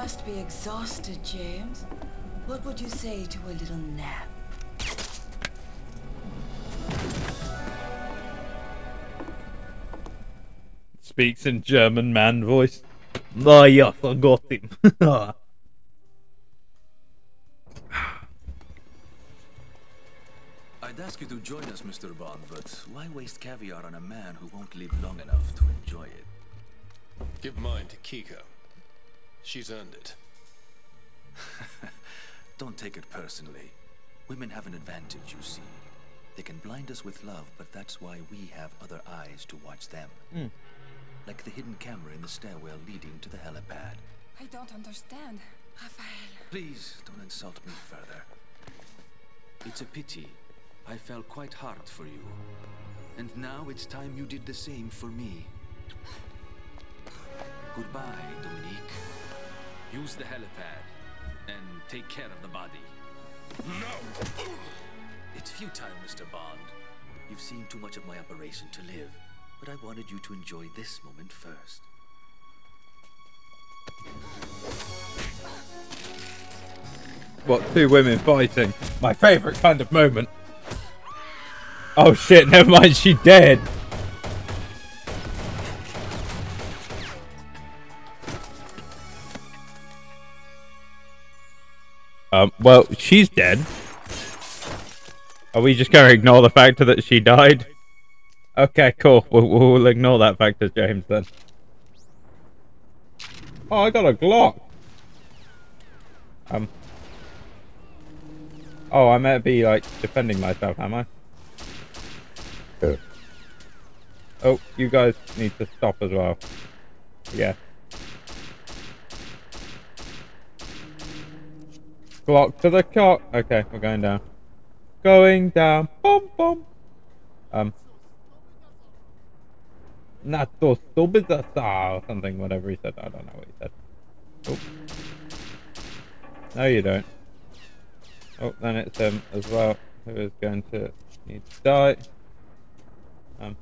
must be exhausted, James. What would you say to a little nap? Speaks in German man voice. Oh, yeah, forgot him. Ah. I'd ask you to join us, Mr. Bond, but why waste caviar on a man who won't live long enough to enjoy it? Give mine to Kiko. She's earned it. Don't take it personally. Women have an advantage, you see. They can blind us with love, but that's why we have other eyes to watch them. Mm. Like the hidden camera in the stairwell leading to the helipad. I don't understand. Rafael. Please, don't insult me further. It's a pity. I fell quite hard for you. And now it's time you did the same for me. Goodbye, Dominique. Use the helipad and take care of the body. No! It's futile, Mr. Bond. You've seen too much of my operation to live, but I wanted you to enjoy this moment first. What, two women fighting? My favourite kind of moment. Oh shit, never mind, she dead. Um, well, she's dead. Are we just going to ignore the fact that she died? Okay, cool. We'll, we'll ignore that fact as James then. Oh, I got a Glock. Um. Oh, I might be like defending myself, am I? Oh, you guys need to stop as well. Yeah. Glock to the cock. Okay, we're going down. Going down. Boom, boom. Um. Not so stupid as or something, whatever he said. I don't know what he said. Oh. No, you don't. Oh, then it's him as well, who is going to need to die. Um.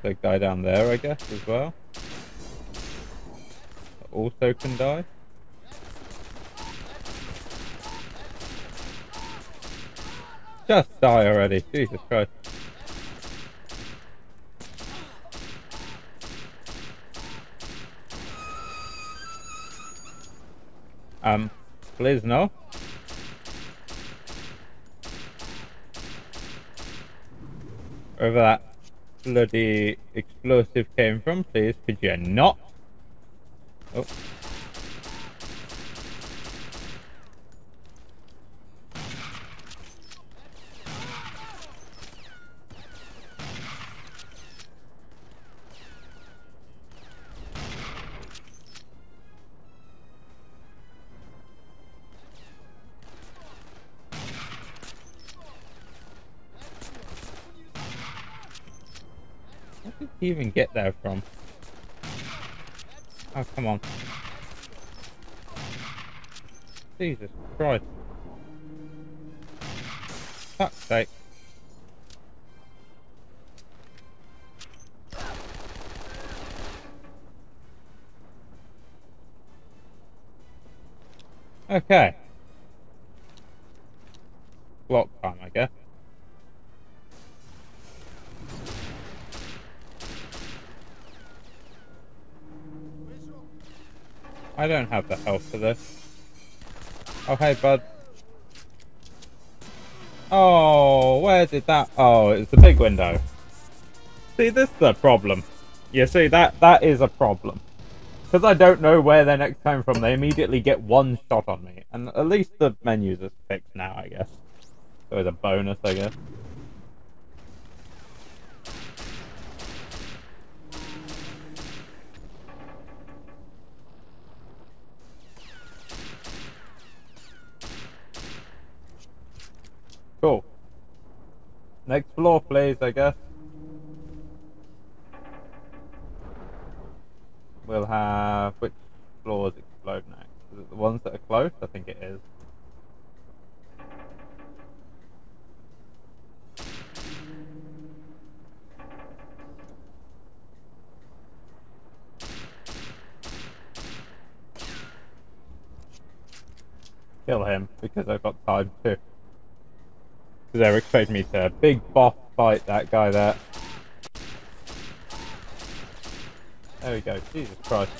The guy down there, I guess, as well. Also can die. Just die already. Jesus Christ. Um, please no. Wherever that bloody explosive came from, please, could you not? Oh. He even get there from? Oh, come on. Jesus Christ. Fuck's sake. Okay. Block time, I guess. I don't have the health for this. Oh, hey, bud. Oh, where did that... Oh, it's the big window. See, this is a problem. You see, that that is a problem. Because I don't know where their next time from, they immediately get one shot on me. And at least the menus are fixed now, I guess. So it's a bonus, I guess. Cool. Next floor, please, I guess. We'll have... Which floors explode next? Is it the ones that are close? I think it is. Kill him, because I've got time too. Because they're expecting me to big boss fight that guy there. There we go. Jesus Christ.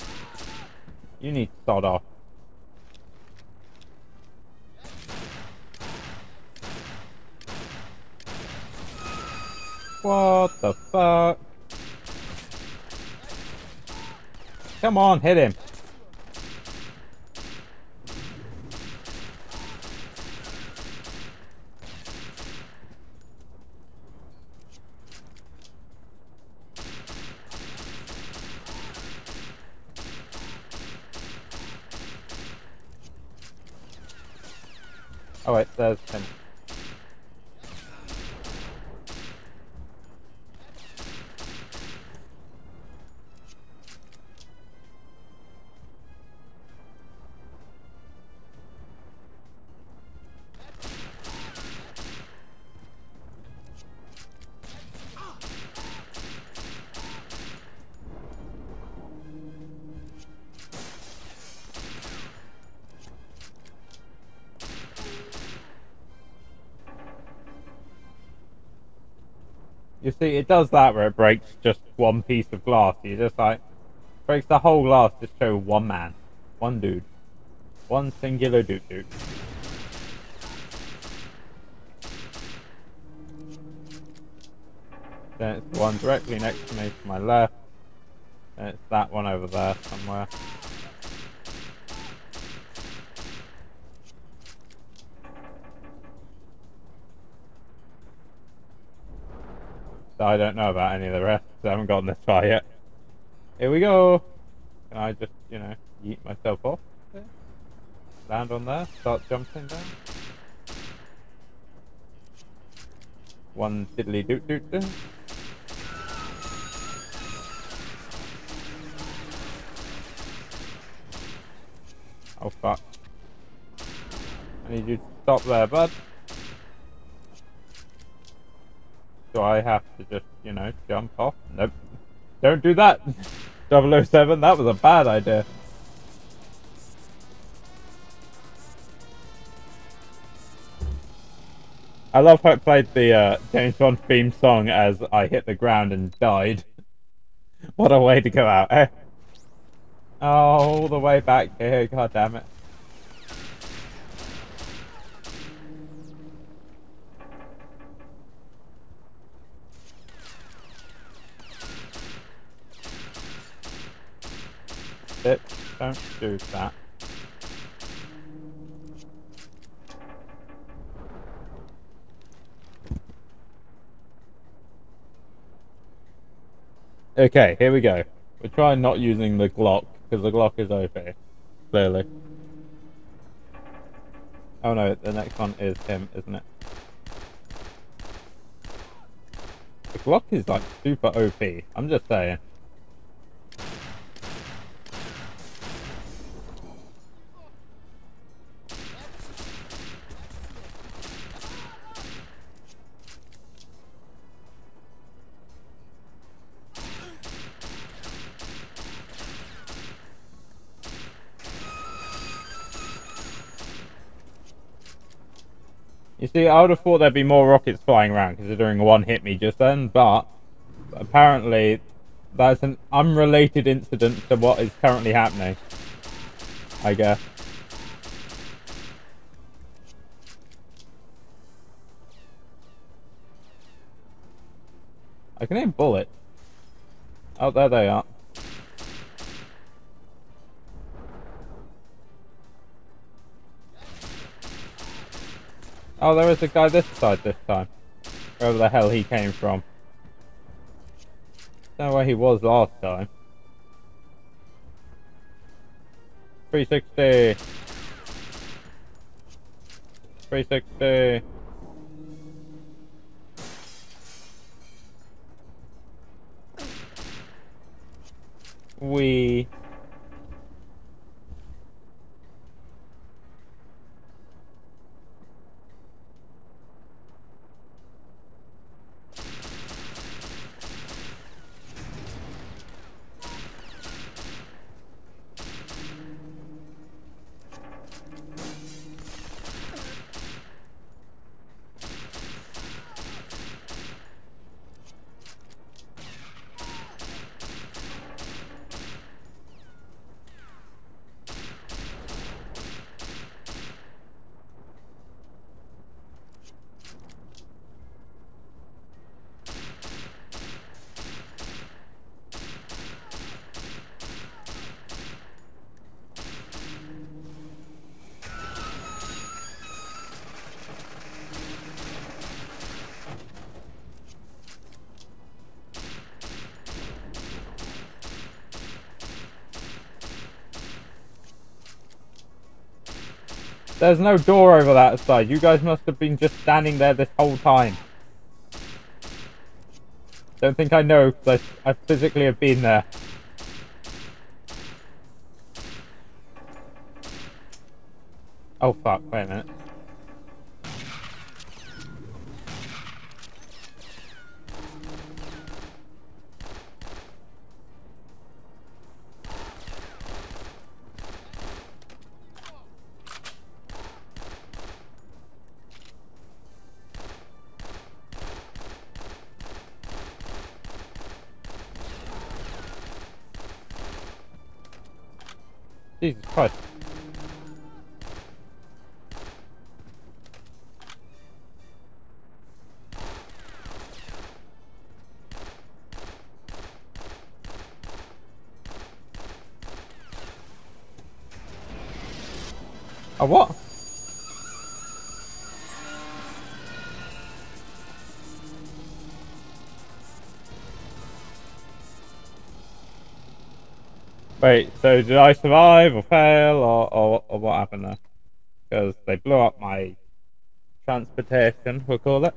You need to start off. What the fuck? Come on, hit him. It does that where it breaks just one piece of glass. You just like breaks the whole glass to show one man, one dude, one singular dude dude. Then it's the one directly next to me to my left. It's that one over there somewhere. I don't know about any of the rest. I haven't gotten this far yet. Here we go. Can I just, you know, yeet myself off? There? Land on there. Start jumping down. One diddly doot doot doot. Oh fuck. I need you to stop there, bud. Do I have to just, you know, jump off? Nope. Don't do that! 007, that was a bad idea. I love how it played the uh, James Bond theme song as I hit the ground and died. what a way to go out, eh? Oh, all the way back here, god damn it. Don't do that. Okay, here we go. We're trying not using the Glock, because the Glock is OP. Clearly. Oh no, the next one is him, isn't it? The Glock is like super OP, I'm just saying. See, I would have thought there'd be more rockets flying around considering one hit me just then, but apparently that's an unrelated incident to what is currently happening. I guess. I can aim bullets. Oh, there they are. Oh, there is a guy this side this time. Wherever the hell he came from. Don't know where he was last time. 360. 360. We. There's no door over that side. You guys must have been just standing there this whole time. Don't think I know, I, I physically have been there. Oh fuck, wait a minute. Wait, so did I survive or fail or, or, or what happened there? Because they blew up my transportation, we'll call it.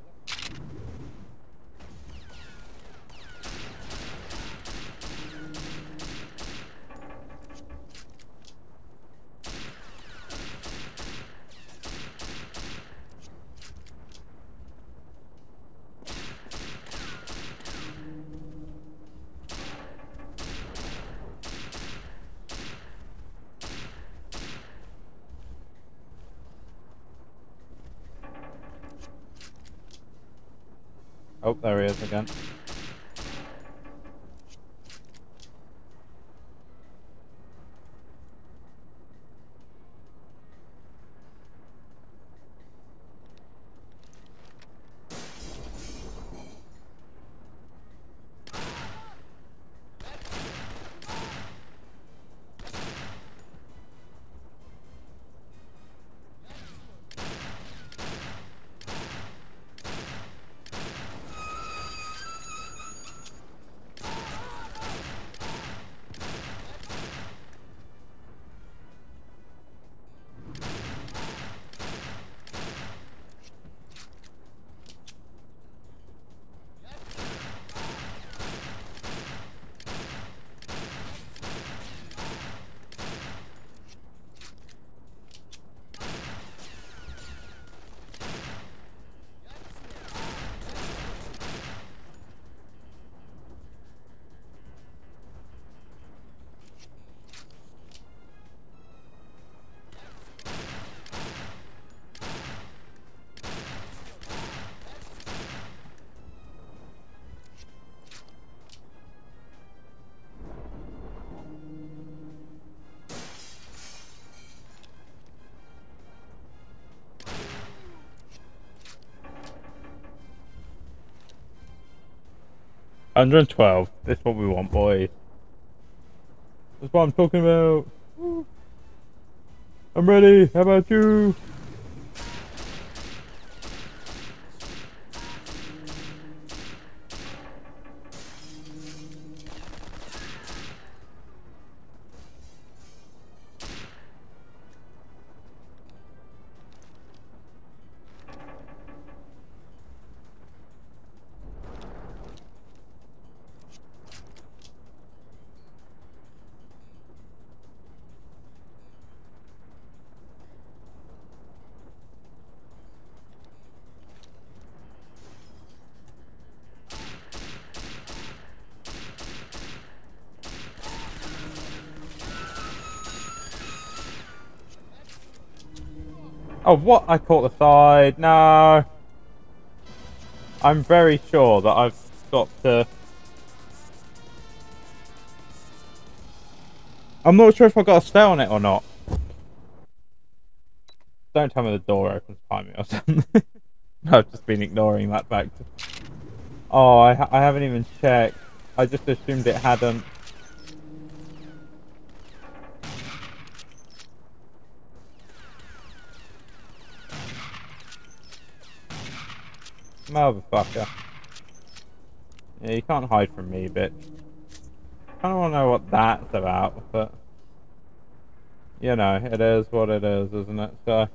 112. That's what we want, boy. That's what I'm talking about. I'm ready. How about you? Oh, what? I caught the side. No. I'm very sure that I've got to... I'm not sure if I got a stay on it or not. Don't tell me the door opens behind me or something. I've just been ignoring that fact. Oh, I, ha I haven't even checked. I just assumed it hadn't. Motherfucker. Yeah, you can't hide from me, bitch. I don't want to know what that's about, but... You know, it is what it is, isn't it? So...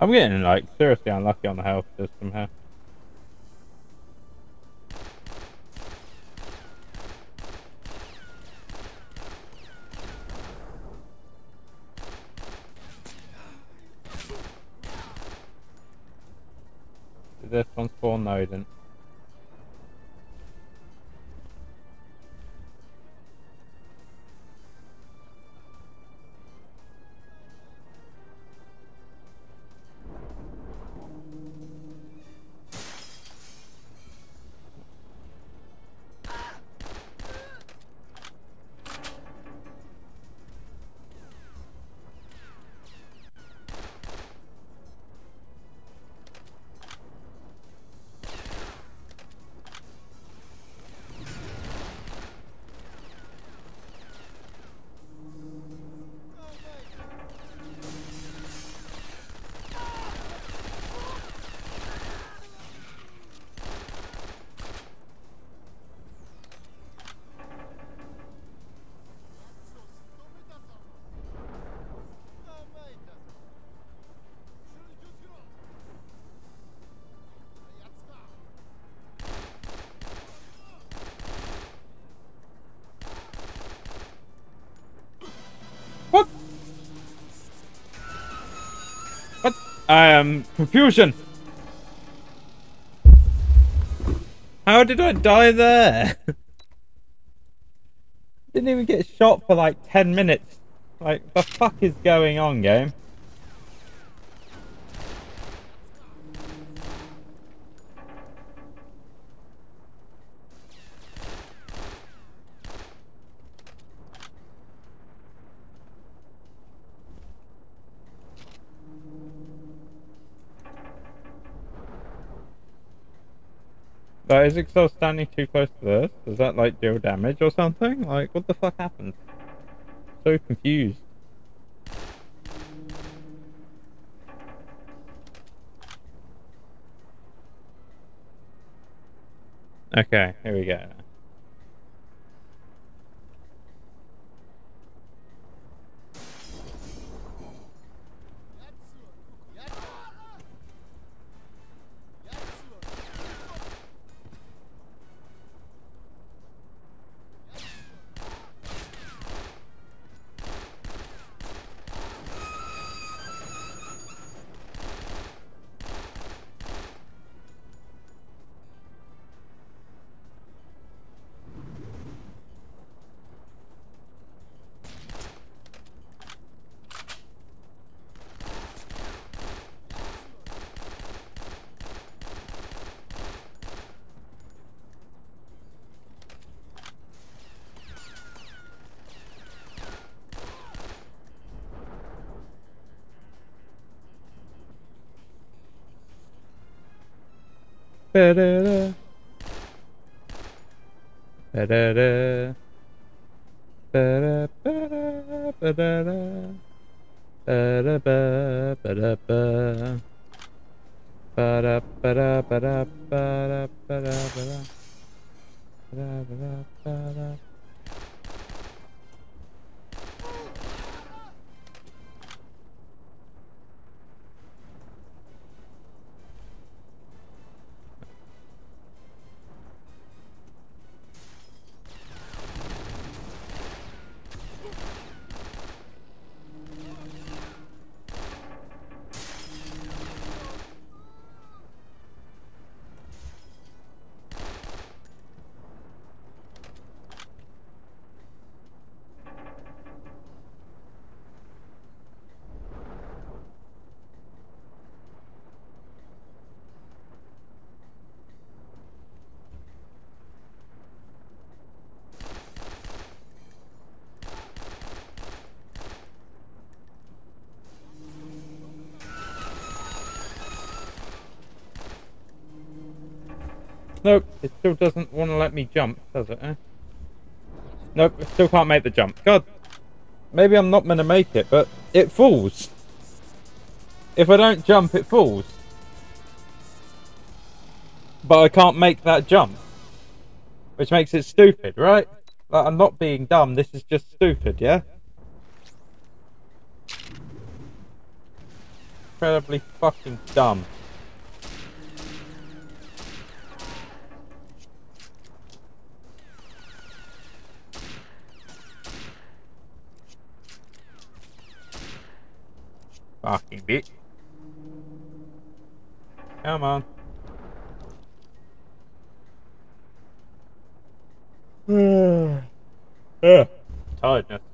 I'm getting like seriously unlucky on the health system here. What? am confusion. How did I die there? Didn't even get shot for like 10 minutes. Like, the fuck is going on, game? So is Excel standing too close to this? Does that like deal damage or something? Like what the fuck happened? So confused. Okay, here we go. Ba-da-da. Ba-da-da. Still doesn't want to let me jump, does it? Eh? Nope, still can't make the jump. God, maybe I'm not going to make it, but it falls. If I don't jump, it falls. But I can't make that jump. Which makes it stupid, right? Like, I'm not being dumb, this is just stupid, yeah? incredibly fucking dumb. Bitch. Come on. Ugh. Tiredness.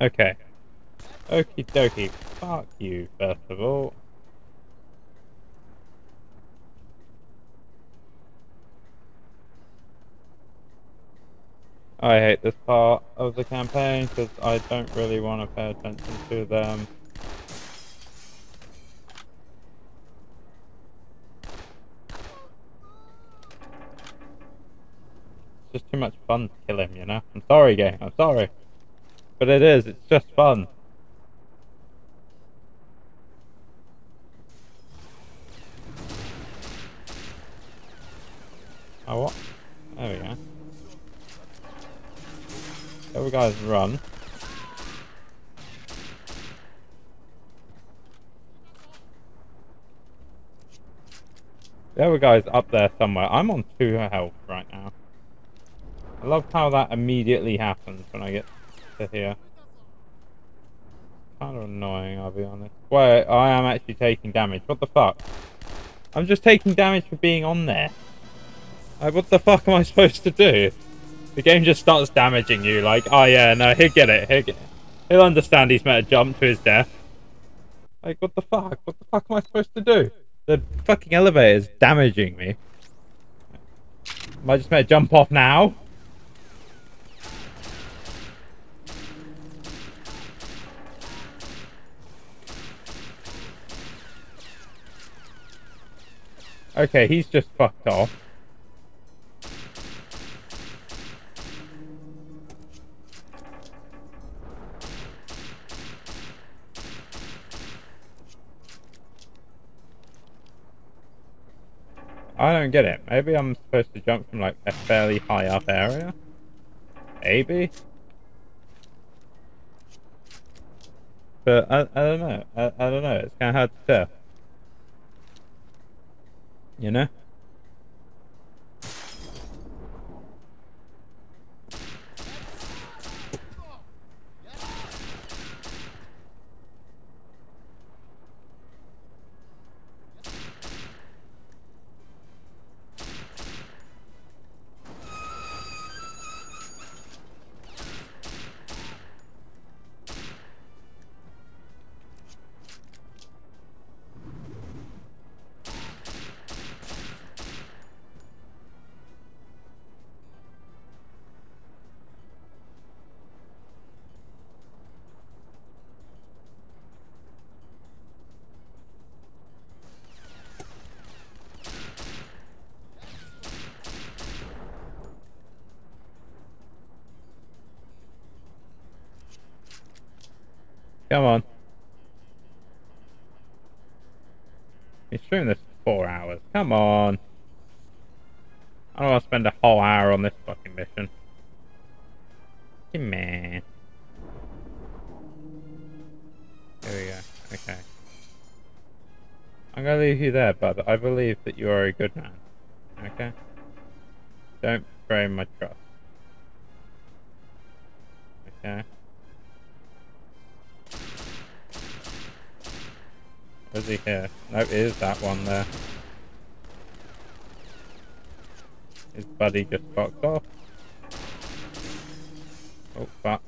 Okay. Okie dokie. Fuck you, first of all. I hate this part of the campaign because I don't really want to pay attention to them. It's just too much fun to kill him, you know? I'm sorry, game. I'm sorry. But it is, it's just fun. Oh, what? There we go. There we guys run. There we guys up there somewhere. I'm on two health right now. I love how that immediately happens when I get here. Kind of annoying, I'll be honest. Wait, I am actually taking damage. What the fuck? I'm just taking damage for being on there. Like, what the fuck am I supposed to do? The game just starts damaging you, like, oh yeah, no, he'll get it. He'll, get it. he'll understand he's meant to jump to his death. Like, what the fuck? What the fuck am I supposed to do? The fucking elevator is damaging me. Am I just meant to jump off now? Okay, he's just fucked off. I don't get it. Maybe I'm supposed to jump from like a fairly high up area? Maybe? But I, I don't know. I, I don't know. It's kind of hard to tell. You know? Come on. He's doing this for four hours. Come on. I don't want to spend a whole hour on this fucking mission. Come on. Here we go. Okay. I'm gonna leave you there, but I believe that you are a good man. Okay? Don't betray my trust. Okay. Where's he here? No, it is that one there. His buddy just fucked off. Oh, fuck.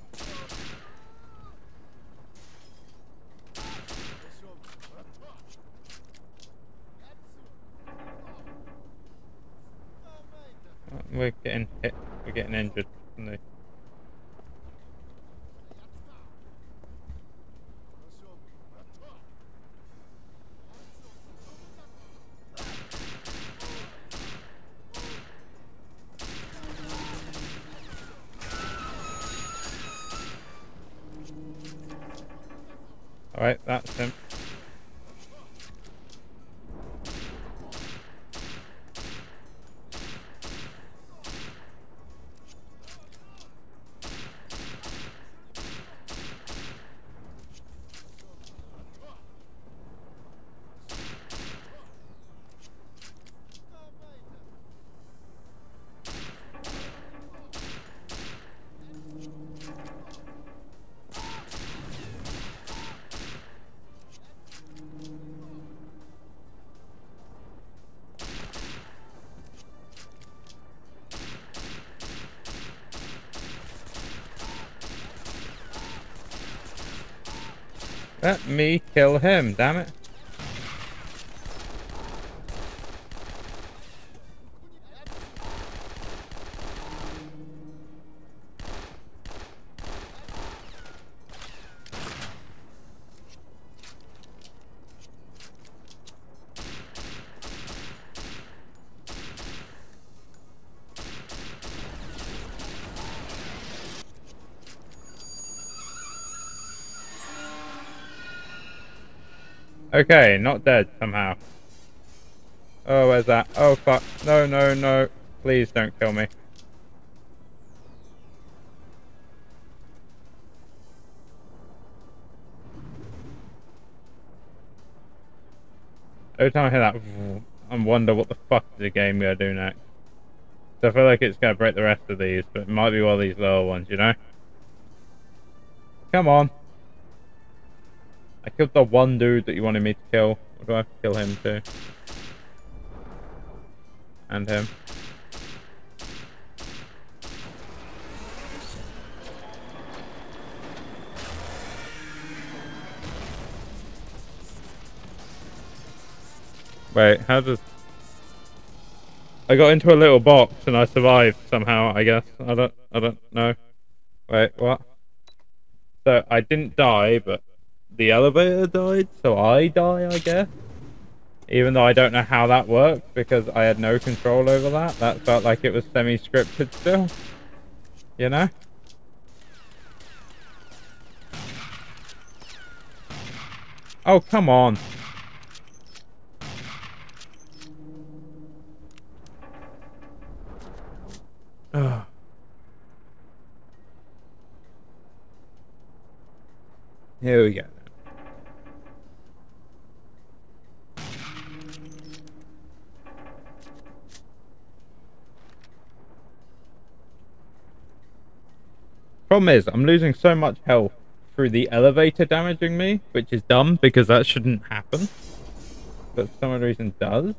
We're getting hit. We're getting injured. from the- Let me kill him, damn it. Okay, not dead somehow. Oh, where's that? Oh, fuck. No, no, no. Please don't kill me. Every time I hear that, I wonder what the fuck is the game gonna do next. So I feel like it's gonna break the rest of these, but it might be one of these lower ones, you know? Come on. Killed the one dude that you wanted me to kill. Or do I have to kill him too? And him. Wait, how does... I got into a little box and I survived somehow, I guess. I don't, I don't know. Wait, what? So, I didn't die, but the elevator died, so I die, I guess. Even though I don't know how that worked, because I had no control over that. That felt like it was semi-scripted still. You know? Oh, come on. Ugh. Here we go. Problem is, I'm losing so much health through the elevator damaging me, which is dumb because that shouldn't happen. But for some reason does.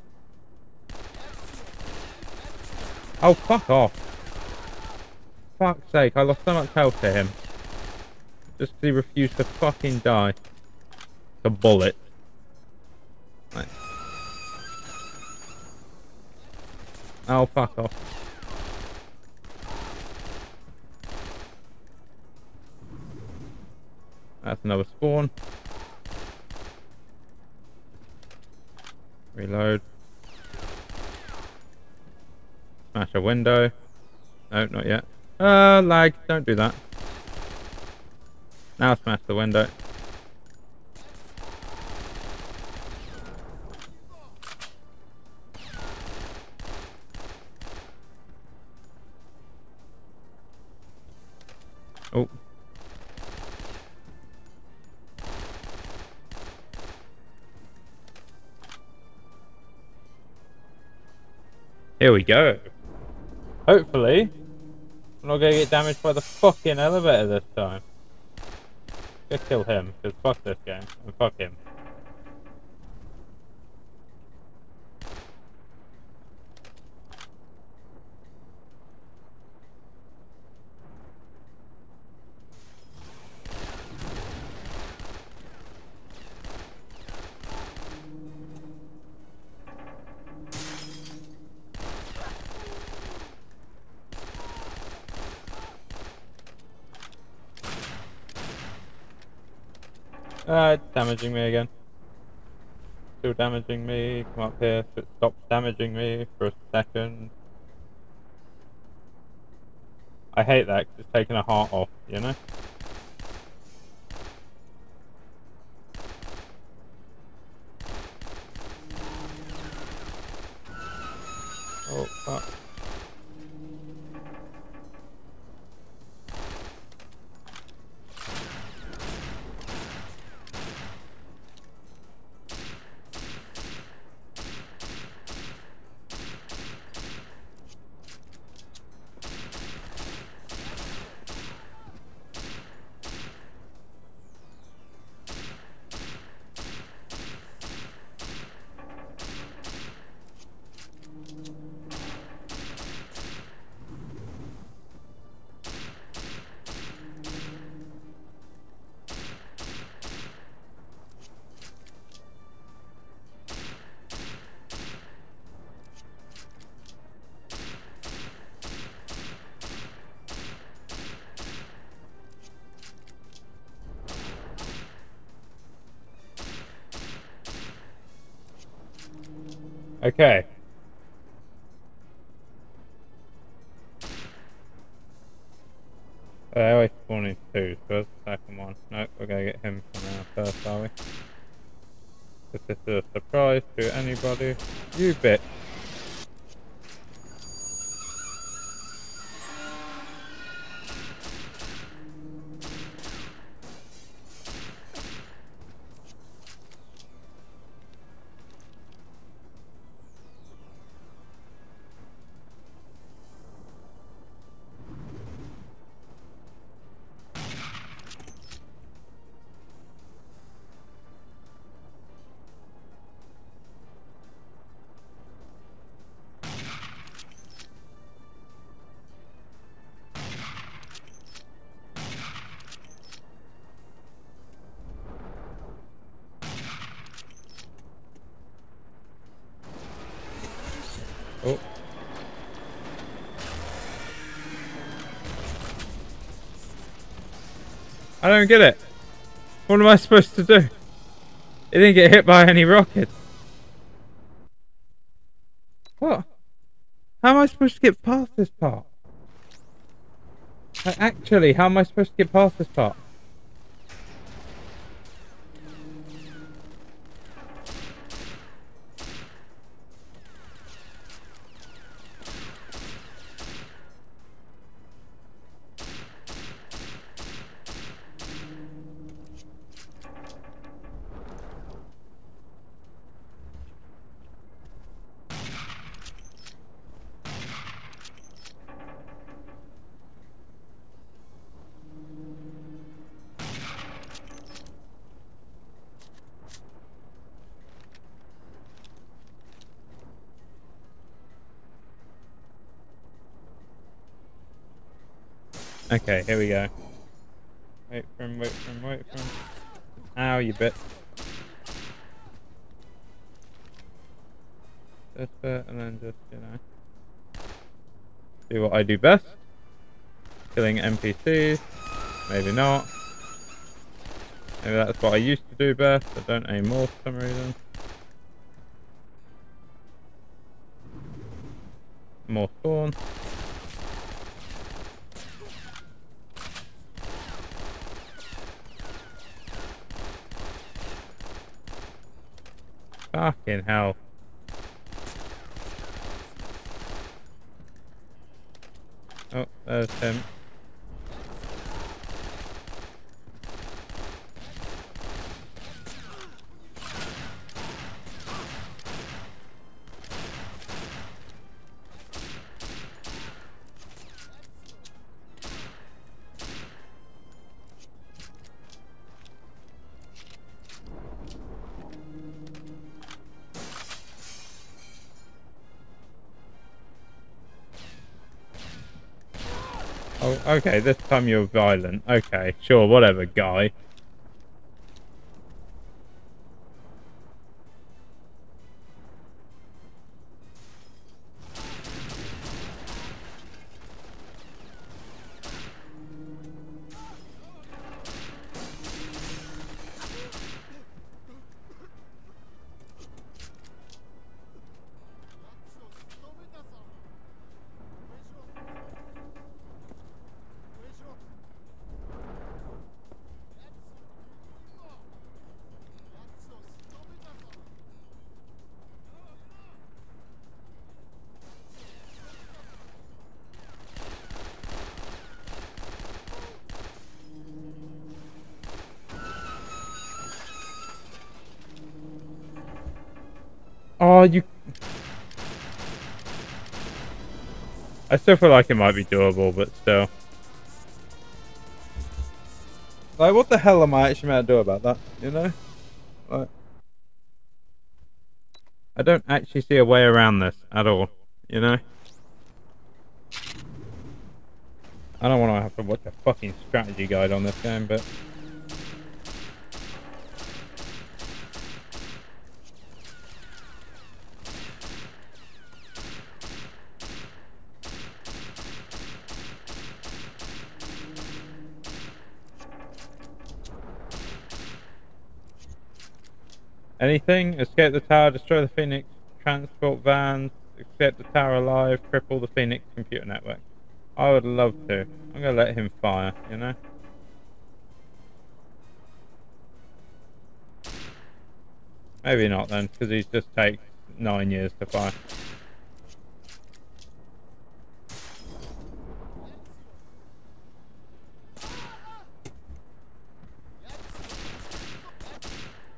Oh, fuck off. Fuck's sake, I lost so much health to him. Just because he refused to fucking die. The bullet. Right. Oh, fuck off. That's another spawn. Reload. Smash a window. No, not yet. Uh, lag. Don't do that. Now smash the window. Oh. Here we go. Hopefully, I'm not gonna get damaged by the fucking elevator this time. Just kill him, because fuck this game, and fuck him. Uh, it's damaging me again. Still damaging me. Come up here so damaging me for a second. I hate that 'cause it's taking a heart off, you know? Okay. Uh, always spawning two, so second one? Nope, we're gonna get him for now first, are we? Is this is a surprise to anybody? You bitch. Don't get it. What am I supposed to do? It didn't get hit by any rockets. What? How am I supposed to get past this part? Like, actually, how am I supposed to get past this part? I do best. Killing NPCs. Maybe not. Maybe that's what I used to do best, but don't anymore for some reason. More spawn. Fucking hell. Oh, there's um, okay, this time you're violent. Okay, sure, whatever, guy. I still feel like it might be doable, but still. Like, what the hell am I actually meant to do about that, you know? Like... I don't actually see a way around this at all, you know? I don't want to have to watch a fucking strategy guide on this game, but... Anything? Escape the tower, destroy the Phoenix transport vans, escape the tower alive, cripple the Phoenix computer network. I would love to. I'm gonna let him fire, you know? Maybe not then, because he's just takes nine years to fire.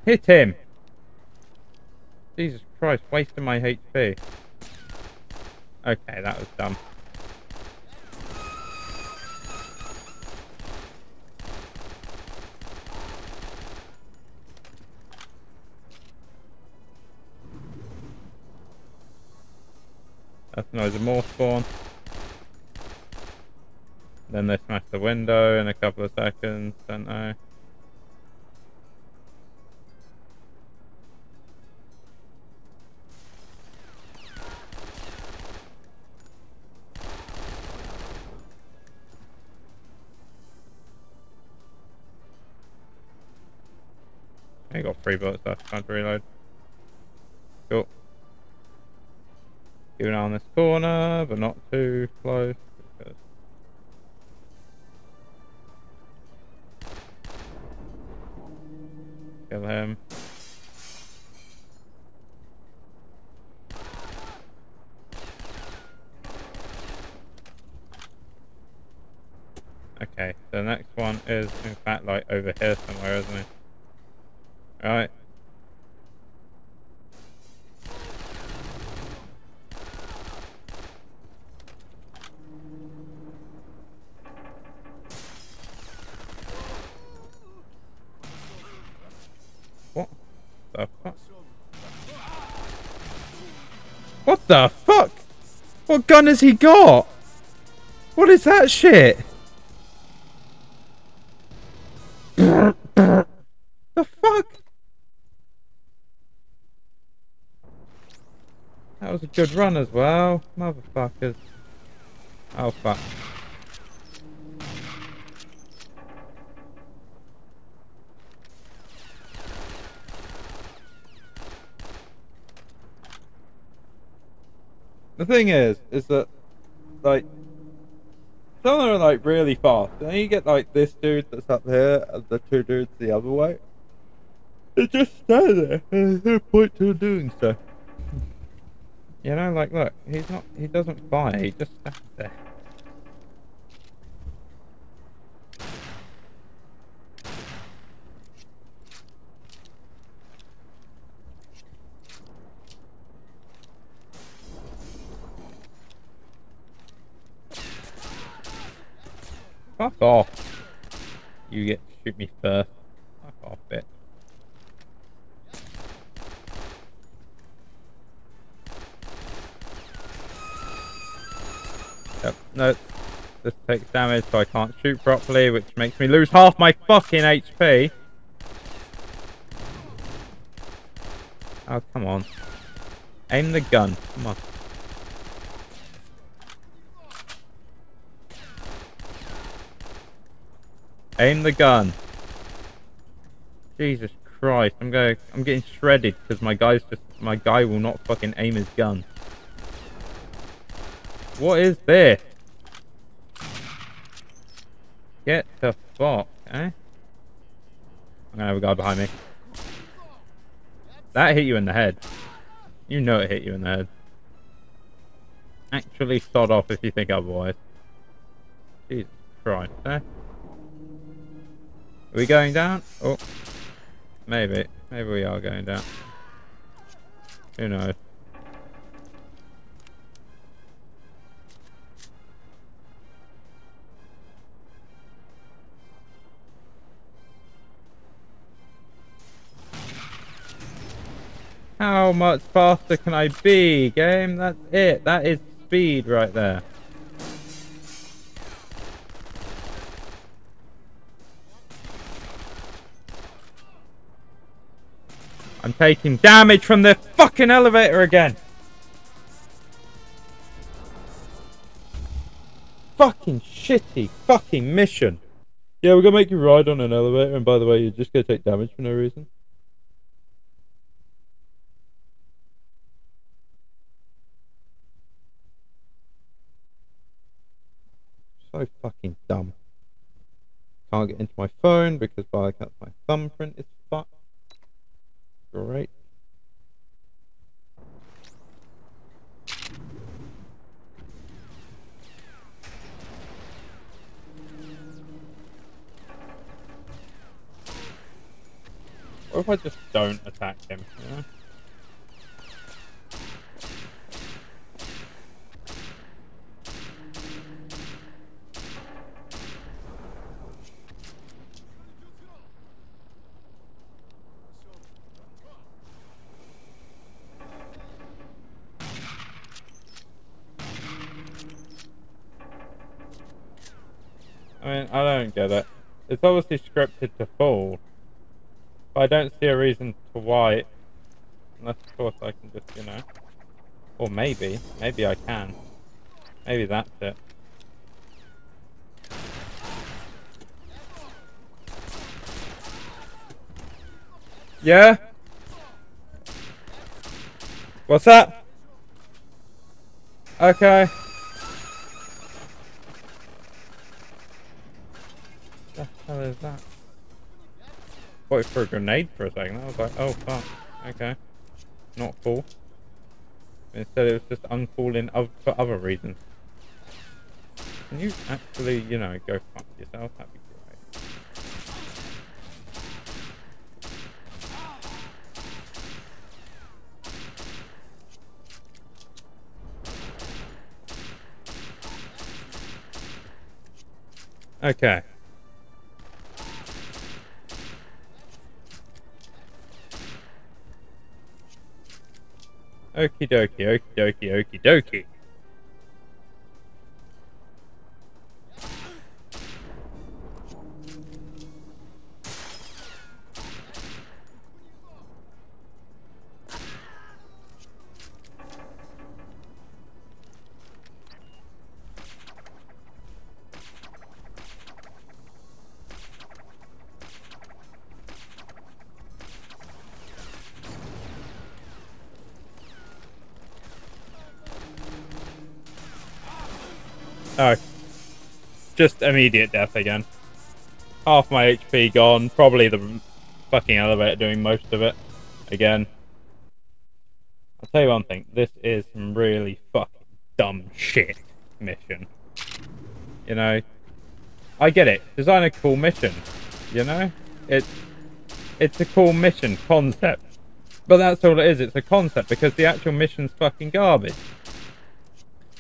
Hit him! Jesus Christ, wasting my HP. Okay, that was dumb. That's noise of more spawn. Then they smash the window in a couple of seconds, don't they? Three bullets left, time to reload. Cool. Keep an eye on this corner, but not too close. Kill him. Okay, the next one is in fact like over here somewhere, isn't it? Right. What the fuck? What the fuck? What gun has he got? What is that shit? the fuck? That was a good run as well. Motherfuckers. Oh fuck. The thing is, is that, like, some of them are like really fast. And then you get like this dude that's up here and the two dudes the other way. They just stand there. There's no point to doing so. You know, like, look, he's not, he doesn't buy, he just stands there. Fuck off. You get to shoot me first. Fuck off, bitch. Yep. No. This takes damage, so I can't shoot properly, which makes me lose half my fucking HP. Oh, come on. Aim the gun. Come on. Aim the gun. Jesus Christ, I'm going I'm getting shredded because my guy's just my guy will not fucking aim his gun. What is this? Get the fuck, eh? I'm gonna have a guy behind me. That hit you in the head. You know it hit you in the head. Actually sod off if you think otherwise. Jesus Christ, eh? Are we going down? Oh. Maybe. Maybe we are going down. Who knows? How much faster can I be, game? That's it. That is speed right there. I'm taking damage from the fucking elevator again. Fucking shitty fucking mission. Yeah, we're gonna make you ride on an elevator, and by the way, you're just gonna take damage for no reason. So fucking dumb. Can't get into my phone because by the my thumbprint is fucked. Great. What if I just don't attack him? I don't get it. It's obviously scripted to fall. But I don't see a reason to why. Unless, of course, I can just, you know. Or maybe. Maybe I can. Maybe that's it. Yeah? What's that? Okay. the hell is that? Wait for a grenade for a second. I was like, oh fuck. Okay. Not cool. Instead it was just uncool in for other reasons. Can you actually, you know, go fuck yourself? That'd be great. Okay. Okie dokie, okie dokie, okie dokie. Just immediate death again. Half my HP gone. Probably the fucking elevator doing most of it. Again. I'll tell you one thing. This is some really fucking dumb shit mission. You know? I get it. Design a cool mission. You know? It's, it's a cool mission concept. But that's all it is. It's a concept because the actual mission's fucking garbage.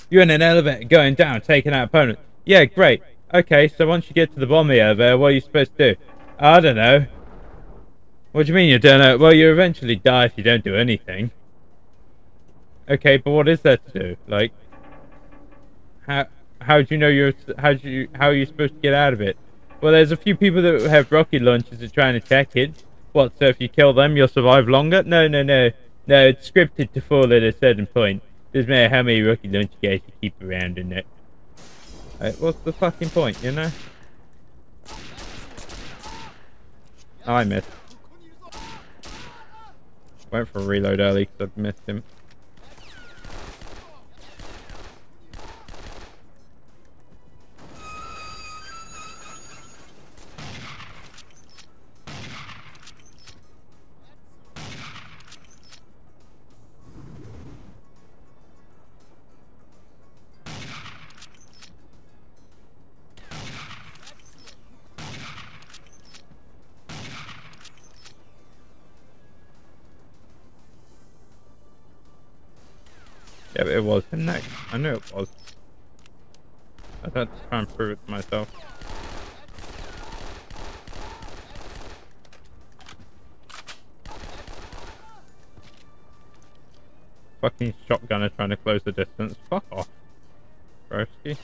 You're in an elevator going down, taking out opponents. Yeah, great. Okay, so once you get to the bomb here, the elevator, what are you supposed to do? I don't know. What do you mean you don't know? Well, you eventually die if you don't do anything. Okay, but what is there to do? Like, how how do you know you're how do you how are you supposed to get out of it? Well, there's a few people that have rocket launchers are trying to check it. What? So if you kill them, you'll survive longer? No, no, no, no. It's scripted to fall at a certain point. Doesn't matter how many rocket launcher guys you keep around in it. Like, what's the fucking point, you know? Oh, I missed. Went for a reload early because I missed him. Yeah, it was him next. I knew it was. I had to try and prove it to myself. Fucking shotgunner trying to close the distance. Fuck off. Broski.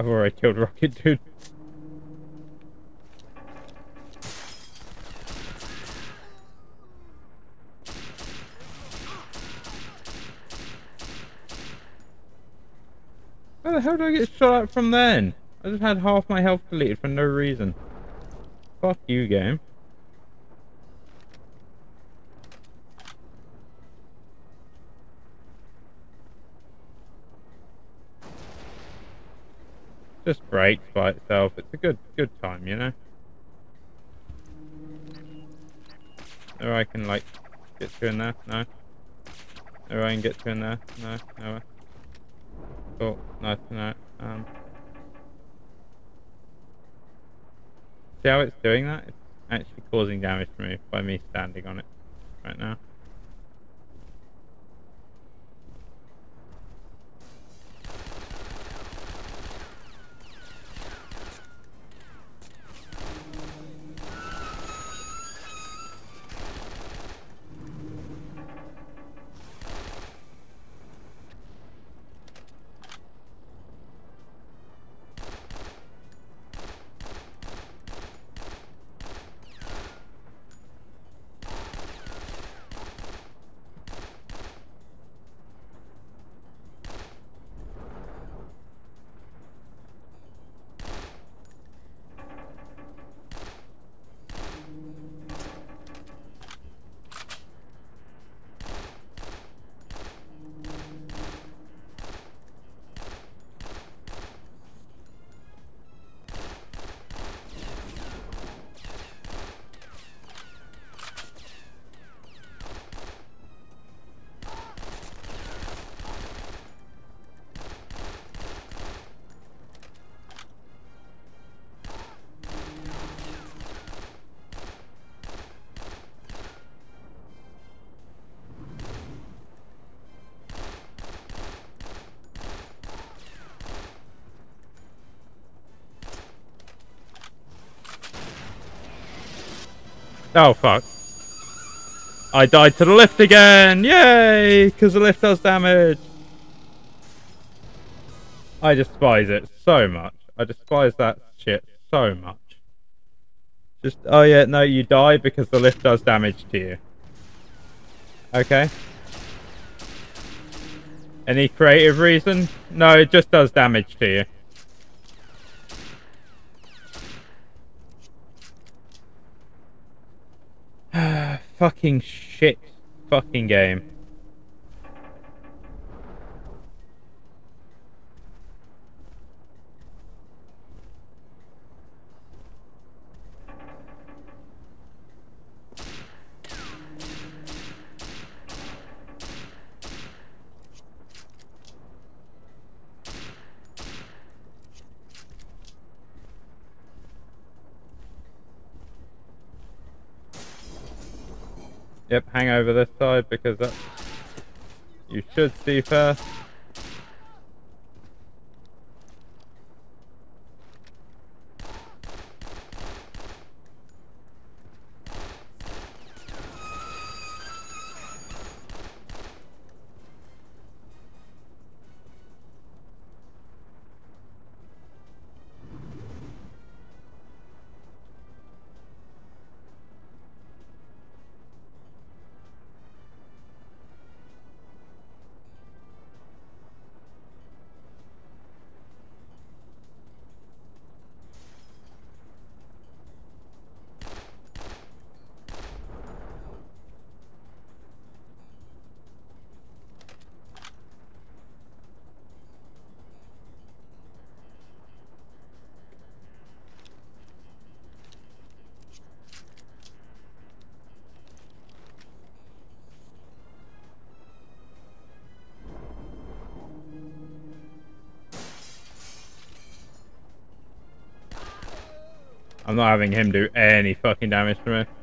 I've already killed Rocket Dude. Where the hell did I get shot at from then? I just had half my health deleted for no reason. Fuck you, game. Just breaks by itself. It's a good good time, you know? Or I can like get you in there? No. Or I can get you in there? No, no. Cool. No, no. Um See how it's doing that? It's actually causing damage to me by me standing on it right now. Oh fuck. I died to the lift again! Yay! Because the lift does damage! I despise it so much. I despise that shit so much. Just, oh yeah, no, you die because the lift does damage to you. Okay. Any creative reason? No, it just does damage to you. Fucking shit fucking game. Because that you should see first. Having him do any fucking damage to me.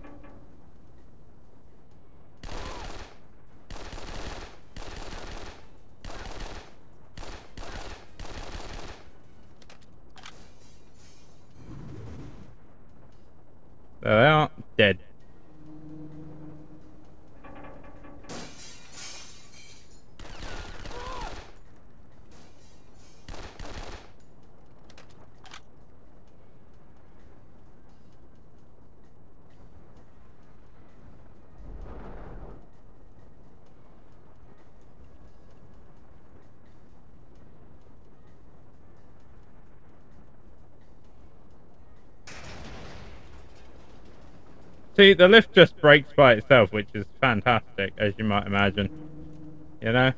See, the lift just breaks by itself, which is fantastic, as you might imagine. You know?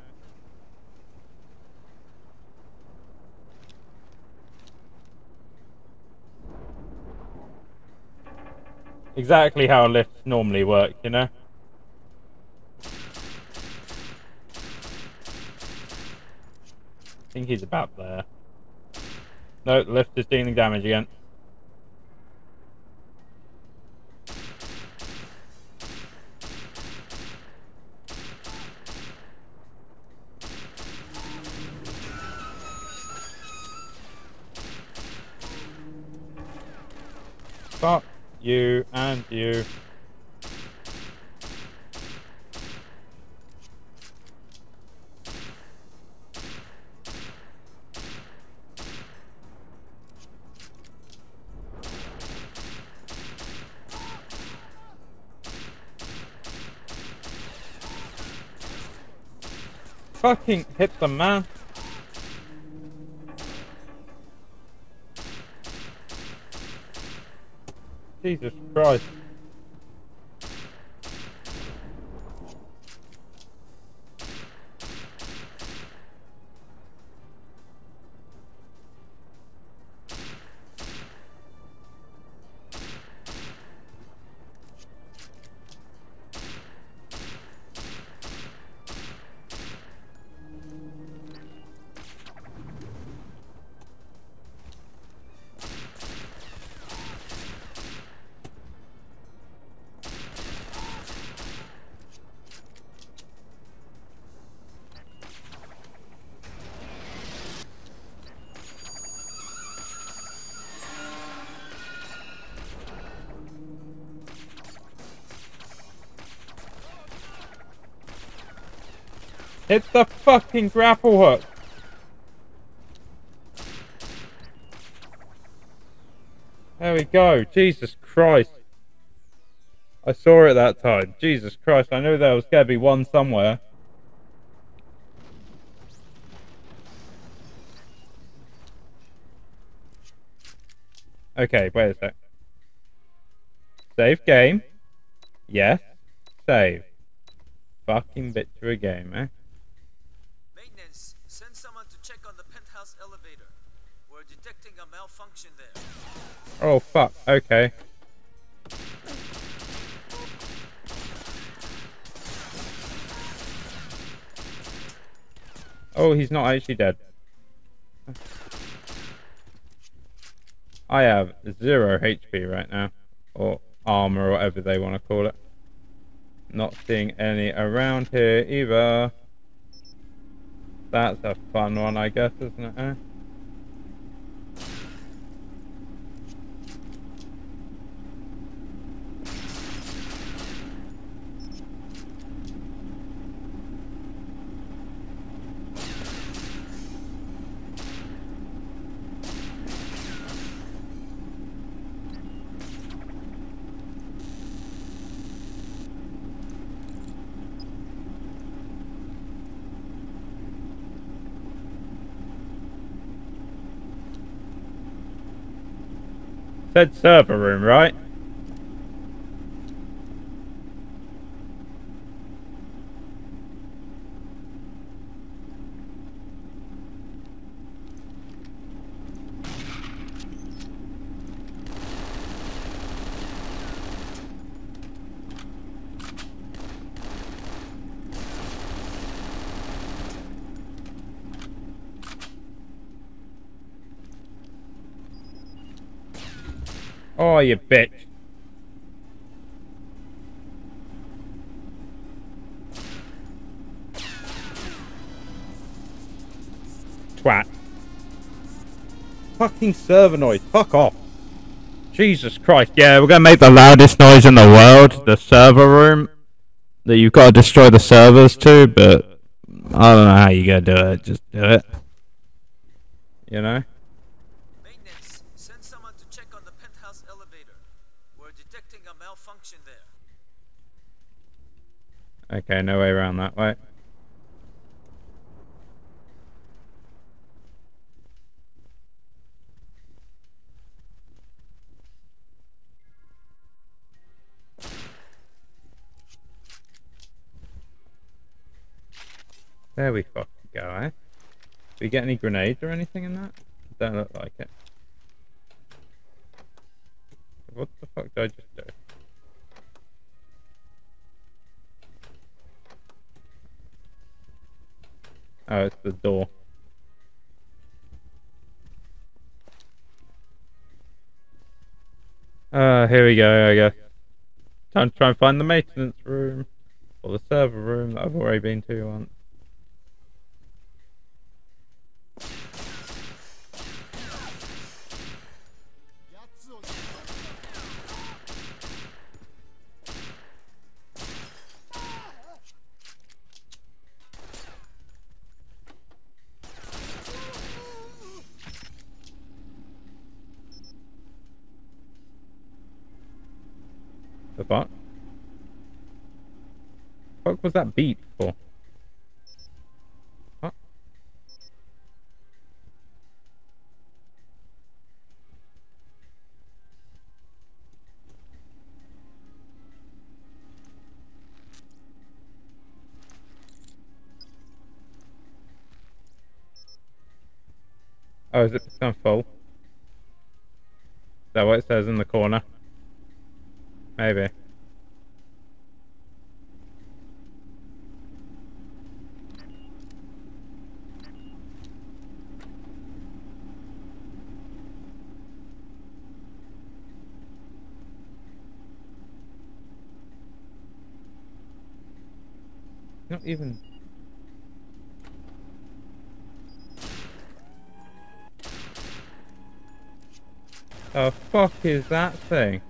Exactly how lifts normally work, you know? I think he's about there. No, the lift is dealing damage again. Fuck you and you. Fucking hit the man. Jesus Christ. Hit the fucking grapple hook. There we go. Jesus Christ. I saw it that time. Jesus Christ. I knew there was going to be one somewhere. Okay, wait a sec. Save game. Yes. Save. Fucking bit to a game, eh? Maintenance, send someone to check on the penthouse elevator. We're there. Oh fuck, okay. Oh, he's not actually dead. I have zero HP right now. Or armor, or whatever they want to call it. Not seeing any around here either. That's a fun one, I guess, isn't it? Eh? Said server room, right? Oh, you bitch. Twat. Fucking server noise. Fuck off. Jesus Christ. Yeah, we're gonna make the loudest noise in the world. The server room. That you've got to destroy the servers to, but I don't know how you're gonna do it. Just do it. You know? Maintenance, send someone to check on the penthouse elevator. We're detecting a malfunction there. Okay, no way around that way. There we fucking go, eh? Do we get any grenades or anything in that? Don't look like it. What the fuck did I just do? Oh, it's the door. Uh, here we go, I guess. Time to try and find the maintenance room. Or the server room that I've already been to once. Fuck was that beat for? Oh, is it become full? Is that what it says in the corner? Maybe. Even. The fuck is that thing?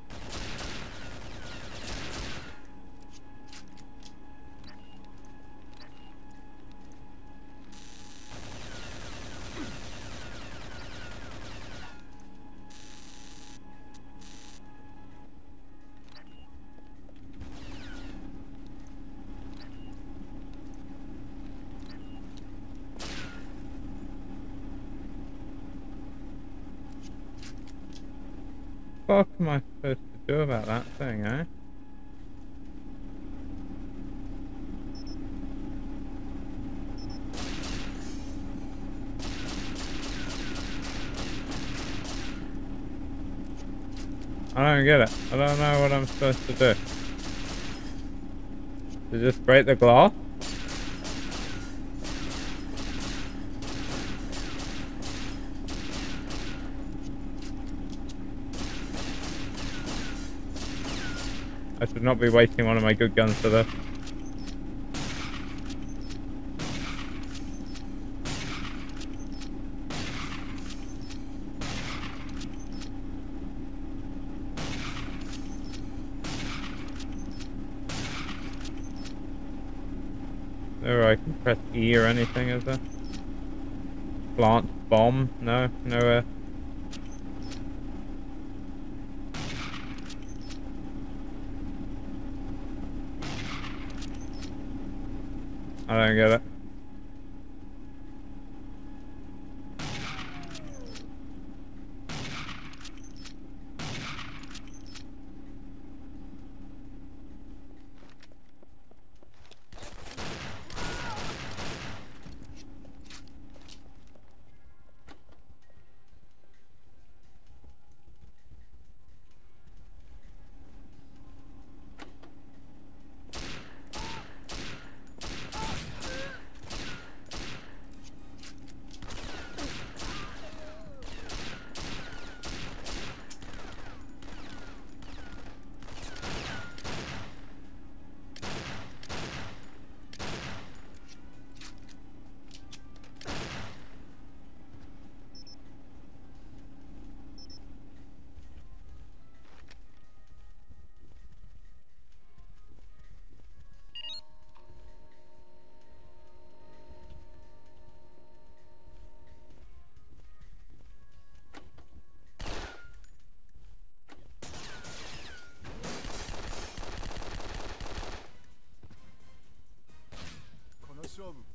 fuck am I supposed to do about that thing, eh? I don't get it. I don't know what I'm supposed to do. To just break the glass? I should not be wasting one of my good guns for this. Or I can or anything, is there? Plant bomb? No, nowhere. I don't get it.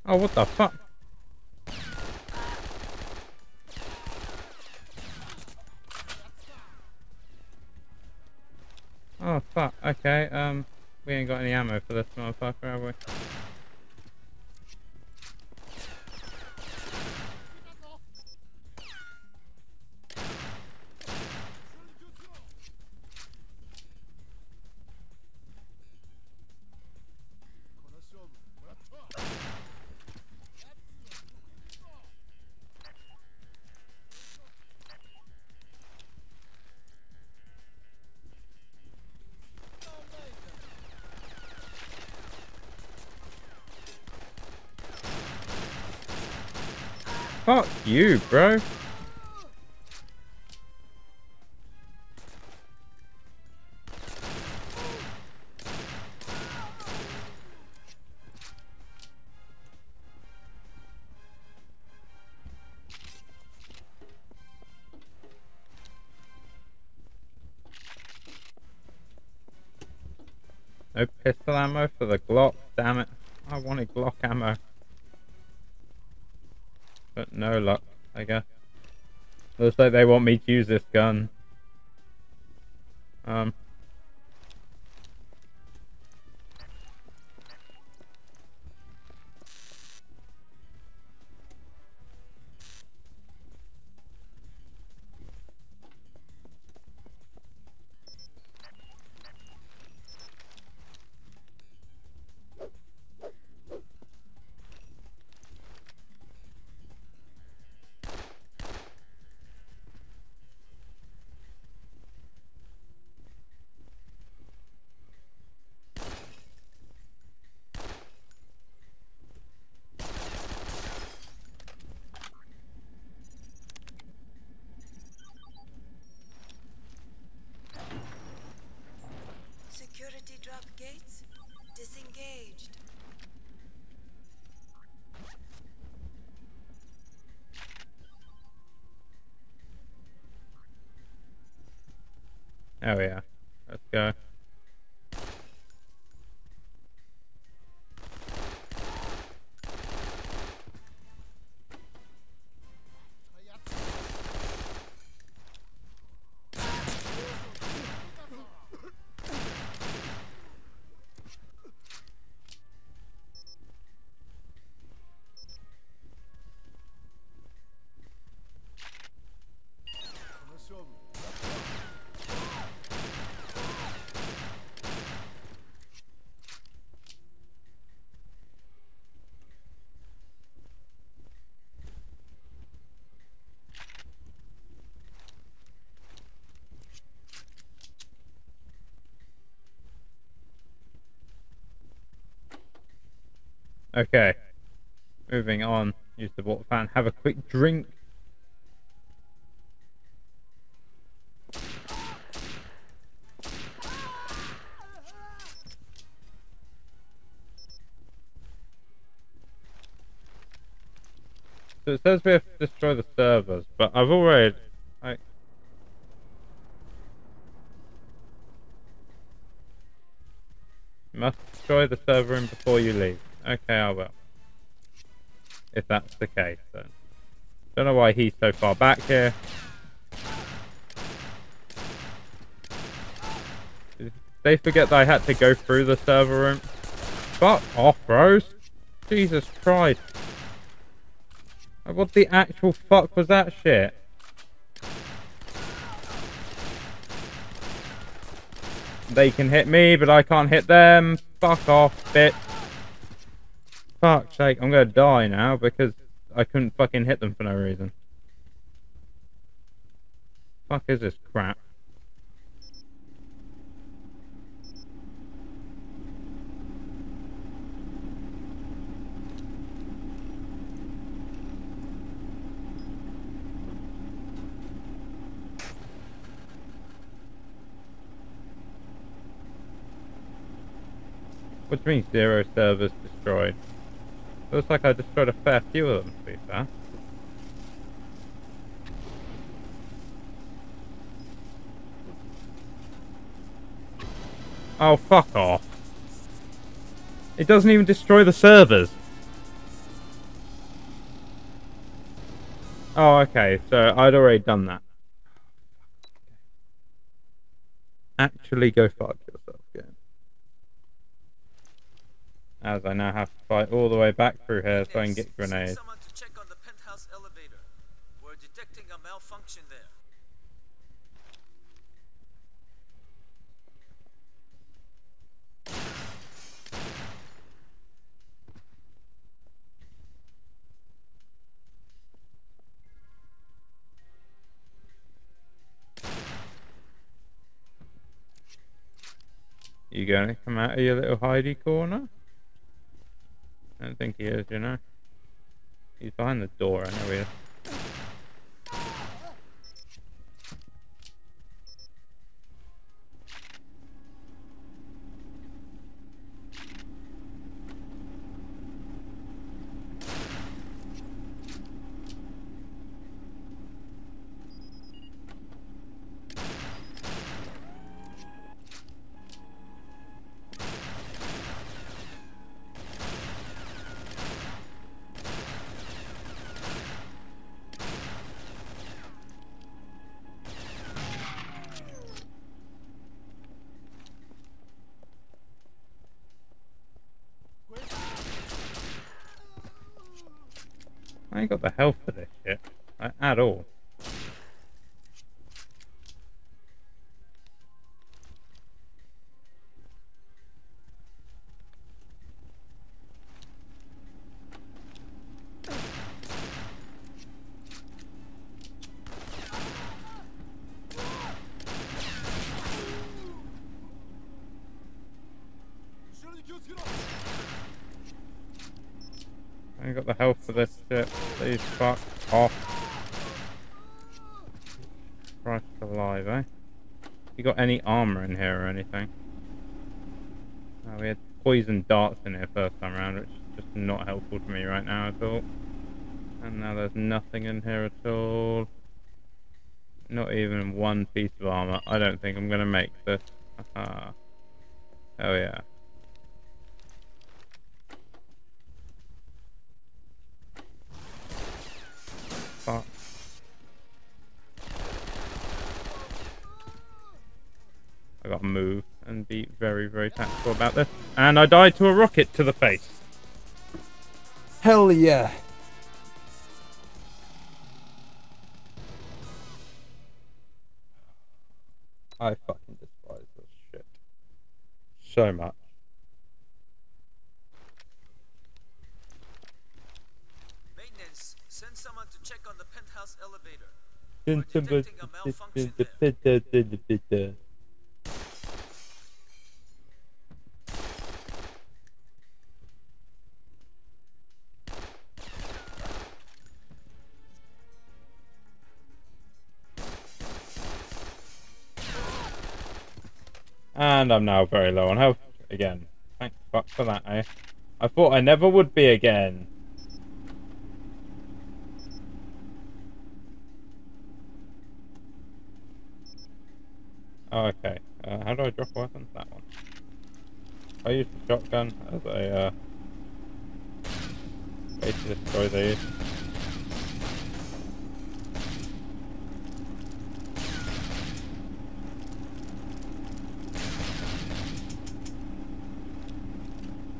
Oh, what the fuck? Oh, fuck. Okay, um, we ain't got any ammo for this motherfucker, have we? You, bro. No pistol ammo for the Glock, damn it. Looks like they want me to use this gun. Drink. Why he's so far back here. They forget that I had to go through the server room? Fuck off, bros. Jesus Christ. What the actual fuck was that shit? They can hit me, but I can't hit them. Fuck off, bitch. Fuck's sake, I'm gonna die now because I couldn't fucking hit them for no reason. Fuck is this crap? Which means zero servers destroyed. Looks like I destroyed a fair few of them, to be fair. Oh, fuck off. It doesn't even destroy the servers. Oh, okay, so I'd already done that. Actually go fuck yourself, game. As I now have to fight all the way back through here so I can get grenades. someone to check on the penthouse elevator. We're detecting a malfunction there. You gonna come out of your little hidey corner? I don't think he is, you know. He's behind the door, I know he is. Any armor in here or anything? Oh, we had poison darts in here first time around, which is just not helpful to me right now at all. And now there's nothing in here at all. Not even one piece of armor. I don't think I'm gonna make very about this. And I died to a rocket to the face. Hell yeah. I fucking despise this shit. So much. Maintenance, send someone to check on the penthouse elevator. detecting a malfunction And I'm now very low on health again. Thank fuck for that, eh? I thought I never would be again. Oh, okay. Uh, how do I drop weapons? That one. I use the shotgun as a uh, way to destroy these.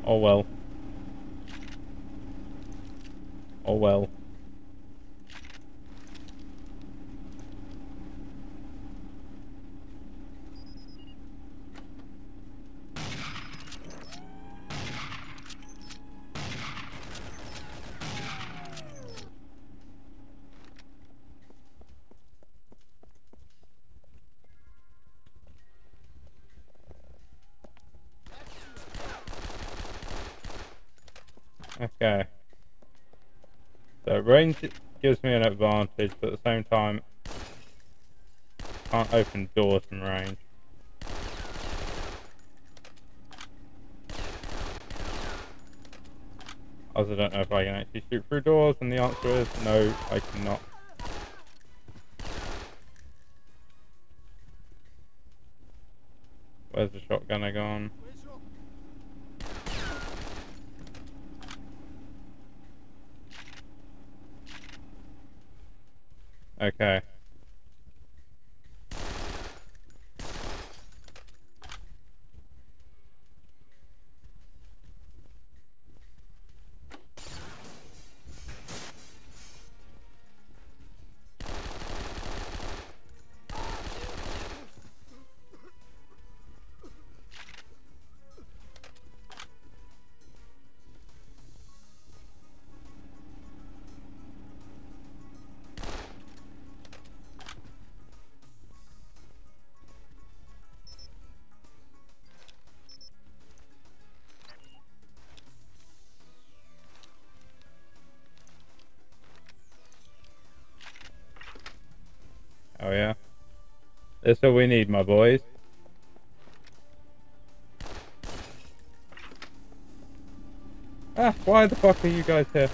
Oh well. Oh well. Okay. So range gives me an advantage, but at the same time, can't open doors from range. I also don't know if I can actually shoot through doors, and the answer is no, I cannot. Where's the shotgunner gone? Okay. That's what we need, my boys. Ah, why the fuck are you guys here?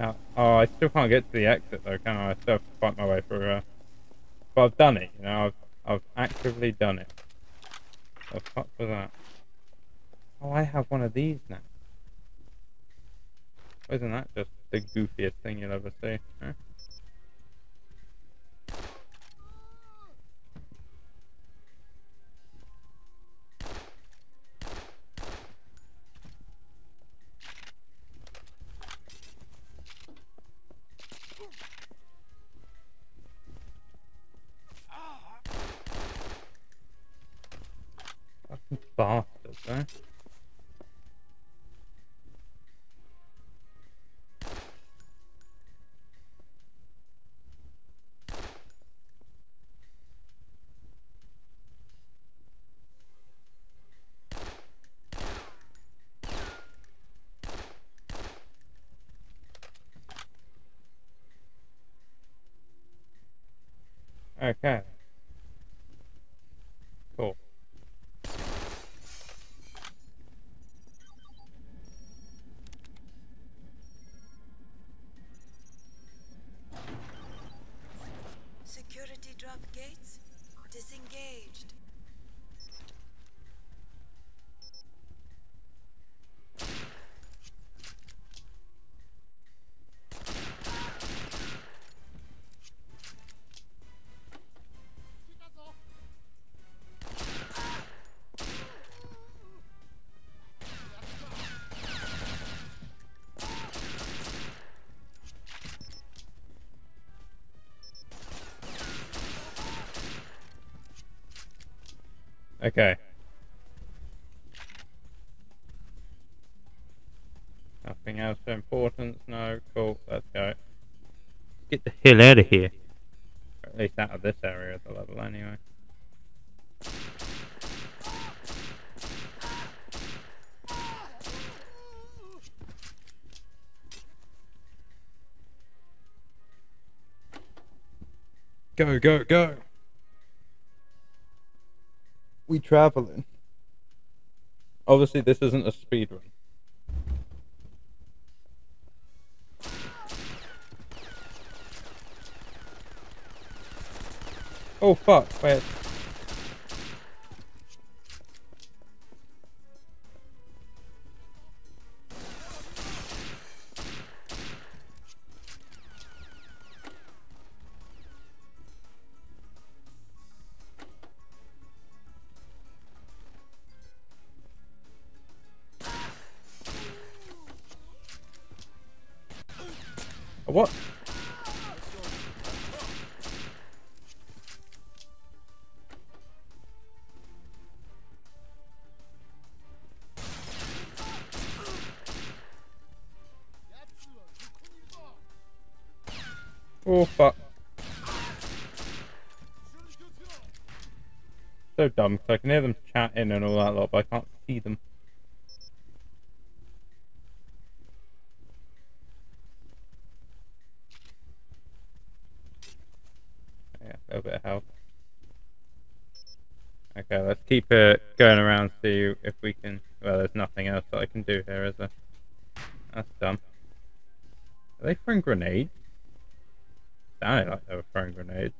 Now, oh, I still can't get to the exit though, can I? I still have to fight my way through. Uh... But I've done it, you know. I've I've actively done it. The fuck was that? Oh, I have one of these now. Isn't that just the goofiest thing you'll ever see? Okay. Okay. Nothing else of importance? No. Cool. Let's go. Get the hell out of here. Or at least out of this area of the level, anyway. Go, go, go. We traveling. Obviously, this isn't a speed run. Oh fuck! Wait. Dumb, 'cause I can hear them chatting and all that lot, but I can't see them. Yeah, a bit of health. Okay, let's keep it going around, see if we can... Well, there's nothing else that I can do here, is there? That's dumb. Are they throwing grenades? Sounded like they were throwing grenades.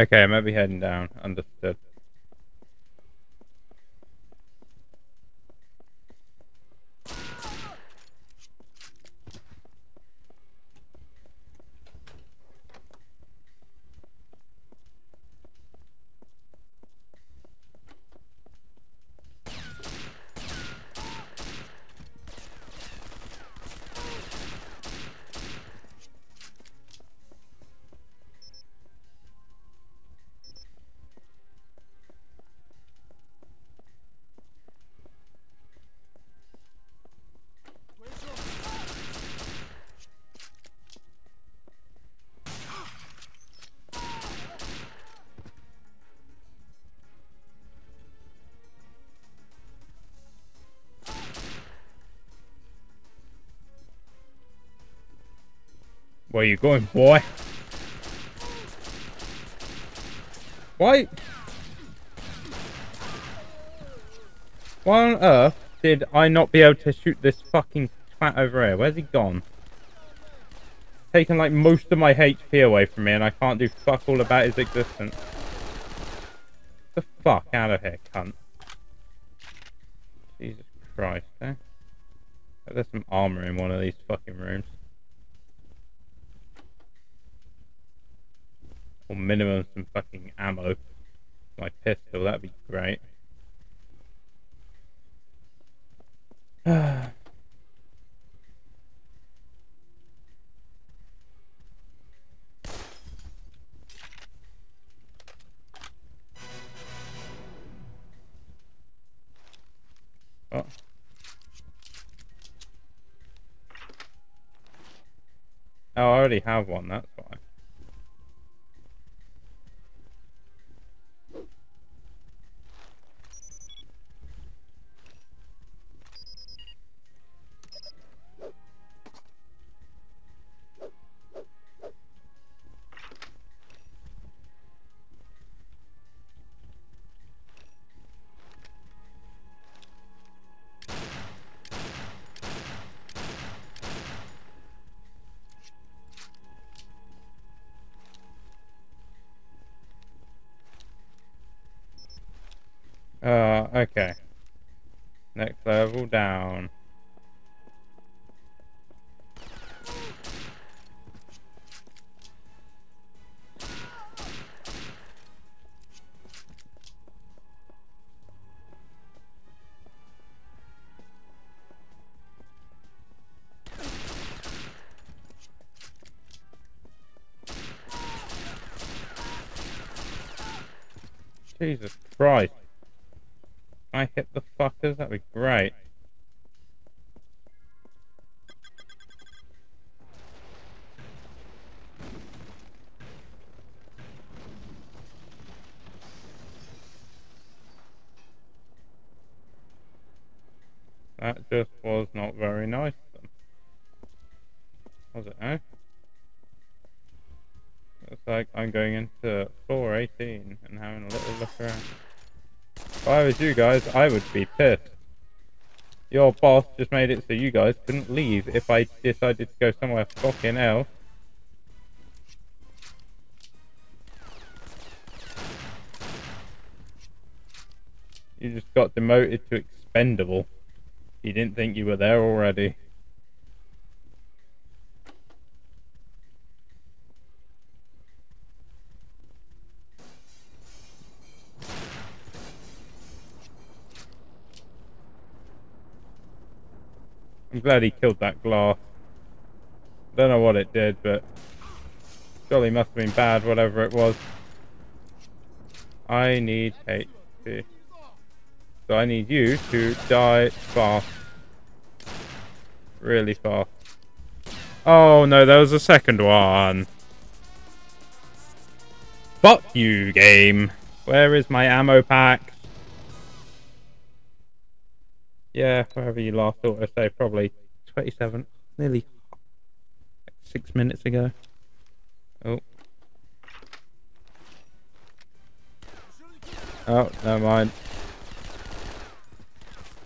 Okay, I might be heading down. Understood. Where you going, boy? Why? Why on earth did I not be able to shoot this fucking twat over here? Where's he gone? Taking like most of my HP away from me and I can't do fuck all about his existence. the fuck out of here, cunt. Jesus Christ, eh? There's some armor in one of these fucking rooms. Or minimum some fucking ammo. My pistol, that'd be great. Oh. Oh, I already have one, that's Jesus you guys, I would be pissed. Your boss just made it so you guys couldn't leave if I decided to go somewhere fucking else. You just got demoted to expendable. You didn't think you were there already. Glad he killed that glass. Don't know what it did, but surely must have been bad, whatever it was. I need HP. So I need you to die fast. Really fast. Oh no, there was a second one. Fuck you, game. Where is my ammo pack? Yeah, wherever you last auto save, probably 27, nearly six minutes ago. Oh. Oh, never mind.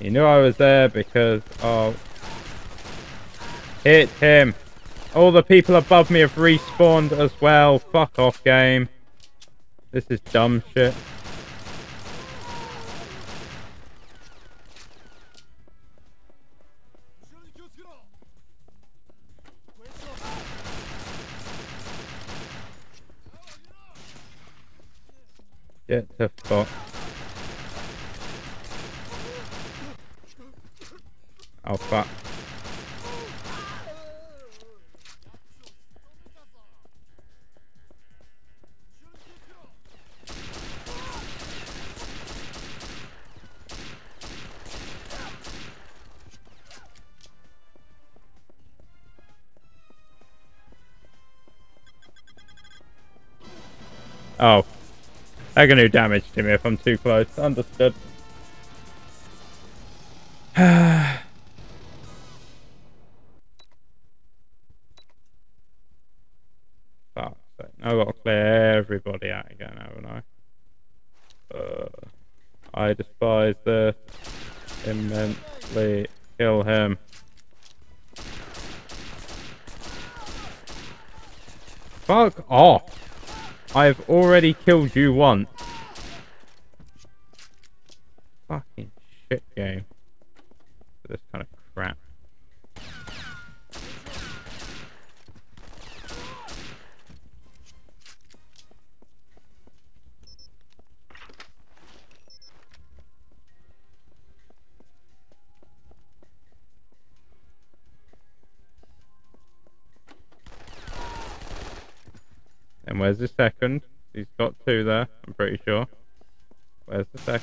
He knew I was there because oh Hit him! All the people above me have respawned as well. Fuck off game. This is dumb shit. Get the fuck. Oh fuck. Oh. They're gonna do damage to me if I'm too close. Understood. I've got to clear everybody out again, haven't I? Uh, I despise this immensely. Kill him. Fuck off! I've already killed you once.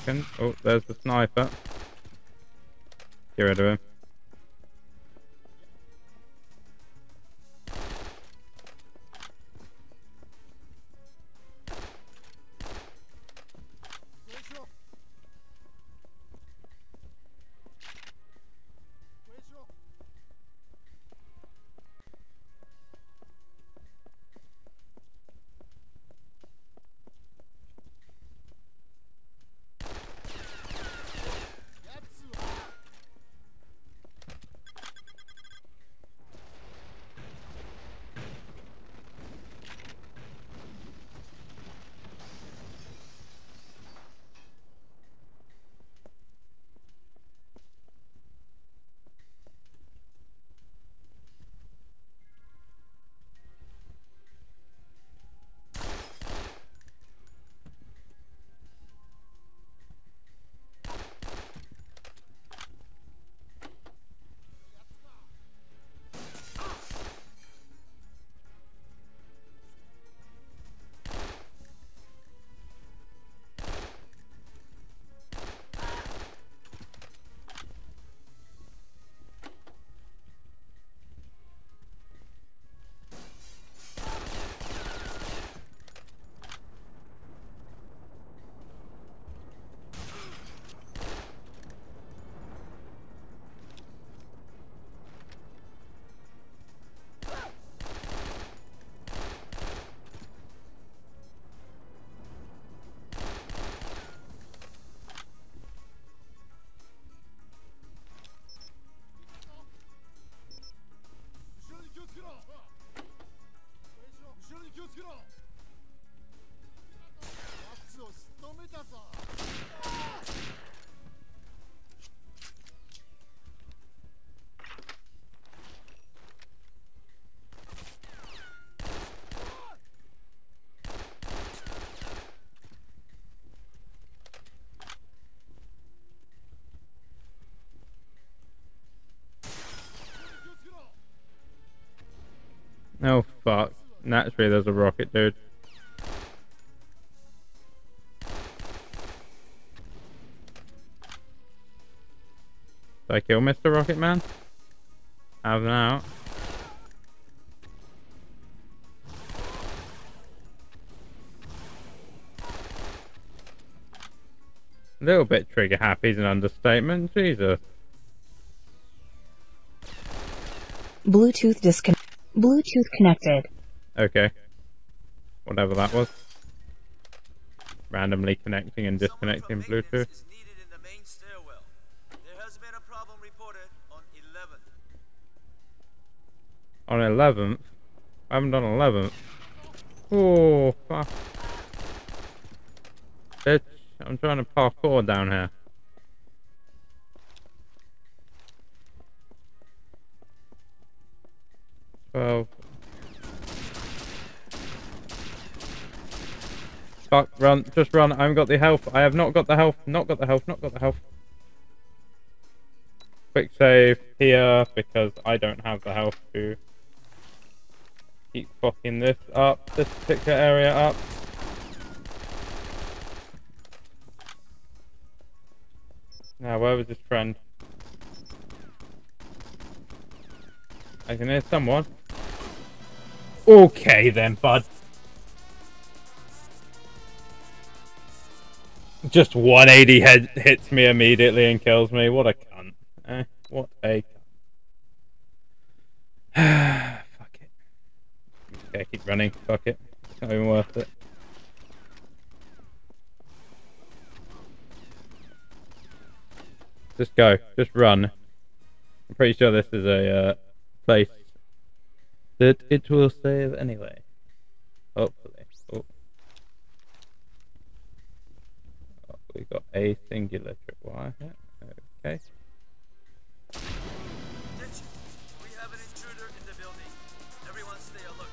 Second? Oh, there's the sniper. Get rid of him. Naturally there's a rocket dude. Did I kill Mr. Rocket Man? Have now. A little bit trigger happy is an understatement. Jesus. Bluetooth discon- Bluetooth connected. Okay. Whatever that was. Randomly connecting and disconnecting Bluetooth. is needed in the main stairwell. There has been a problem reported on 11. On 11th? I haven't done 11th. Oh, fuck. Bitch, I'm trying to parkour down here. Run, just run. I haven't got the health. I have not got the health, not got the health, not got the health. Quick save here because I don't have the health to keep fucking this up, this particular area up. Now, where was his friend? I can hear someone. Okay then, bud. Just 180 head hits me immediately and kills me. What a cunt. Eh, what a cunt. Fuck it. Okay, keep running. Fuck it. It's not even worth it. Just go. Just run. I'm pretty sure this is a uh, place that it will save anyway. Hopefully. Oh. Oh, we got a singular tripwire here. Okay. Attention! We have an intruder in the building. Everyone stay alert.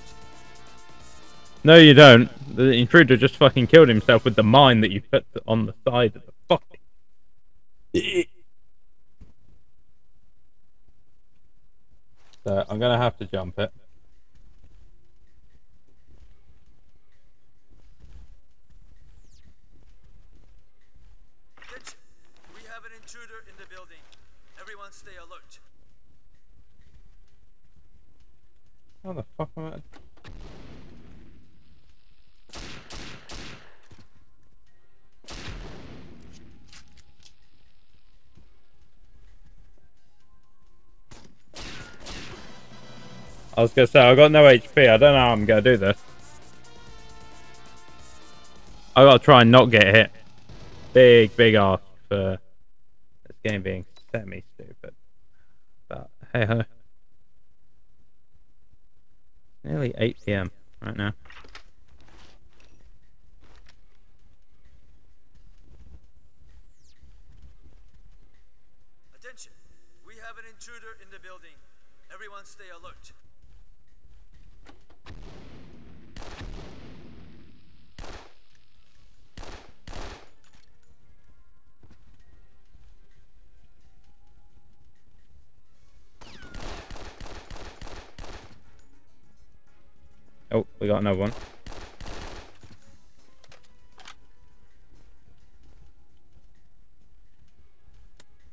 No, you don't. The intruder just fucking killed himself with the mine that you put on the side of the fucking. So I'm gonna have to jump it. Attention! We have an intruder in the building. Everyone stay alert. How the fuck am I? I was gonna say I got no HP. I don't know how I'm gonna do this. I gotta try and not get hit. Big, big ask for this game being semi-stupid. But hey ho. Nearly 8 p.m. right now. Attention! We have an intruder in the building. Everyone stay alert. Oh, we got another one.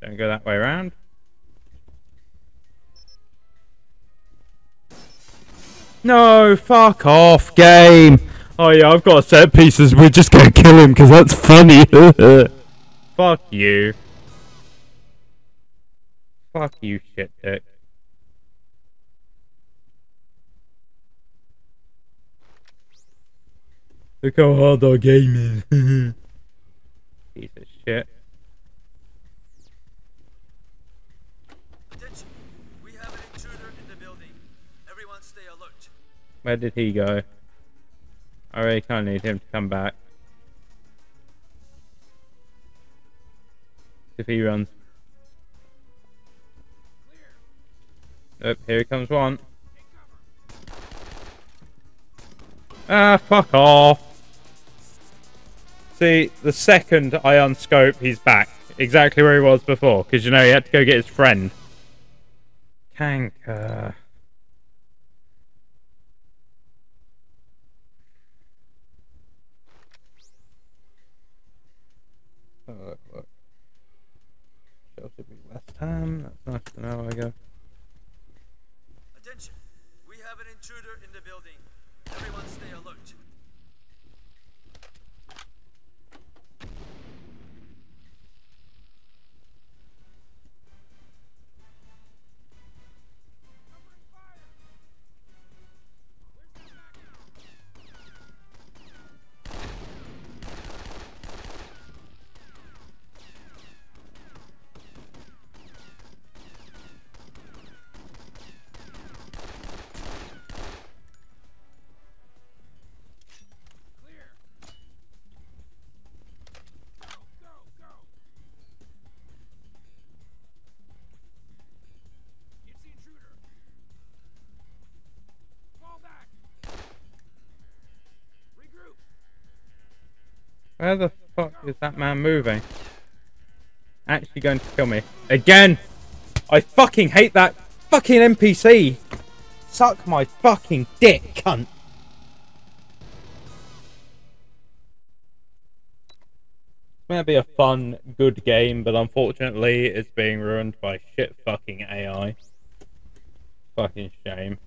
Don't go that way around. No, fuck off, game. Oh yeah, I've got set pieces. We're just gonna kill him because that's funny. fuck you. Fuck you, shit dick. Look how hard our game is. Piece of shit. Attention! We have an intruder in the building. Everyone stay alert. Where did he go? I really kind of need him to come back. If he runs. Oh, here he comes one. Ah, fuck off. See, the second I unscope, he's back. Exactly where he was before, because, you know, he had to go get his friend. Tanker. Chelsea beat West Ham. That's nice to know, I guess. Where the fuck is that man moving? Actually going to kill me. Again! I fucking hate that fucking NPC! Suck my fucking dick, cunt! It's meant to be a fun, good game, but unfortunately it's being ruined by shit fucking AI. Fucking shame.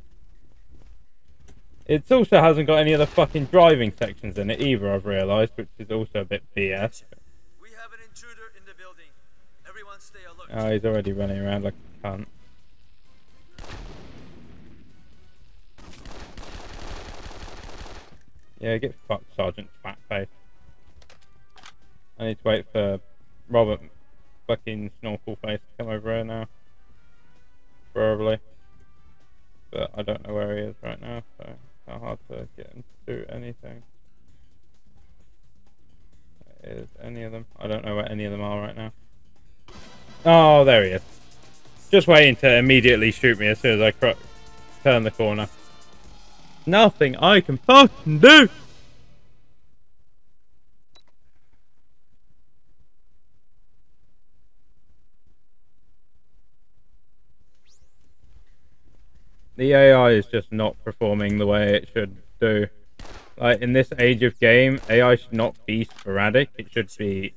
It also hasn't got any of the fucking driving sections in it either, I've realised, which is also a bit BS. We have an intruder in the building. Everyone stay alert. Oh, he's already running around like a cunt. Yeah, get fucked, Sergeant Fatface. I need to wait for Robert fucking Snorkelface to come over here now. Probably. But I don't know where he is right now, so it's not hard to get him to do anything. Is any of them? I don't know where any of them are right now. Oh, there he is. Just waiting to immediately shoot me as soon as I turn the corner. Nothing I can fucking do! The AI is just not performing the way it should do. Like, in this age of game, AI should not be sporadic. It should be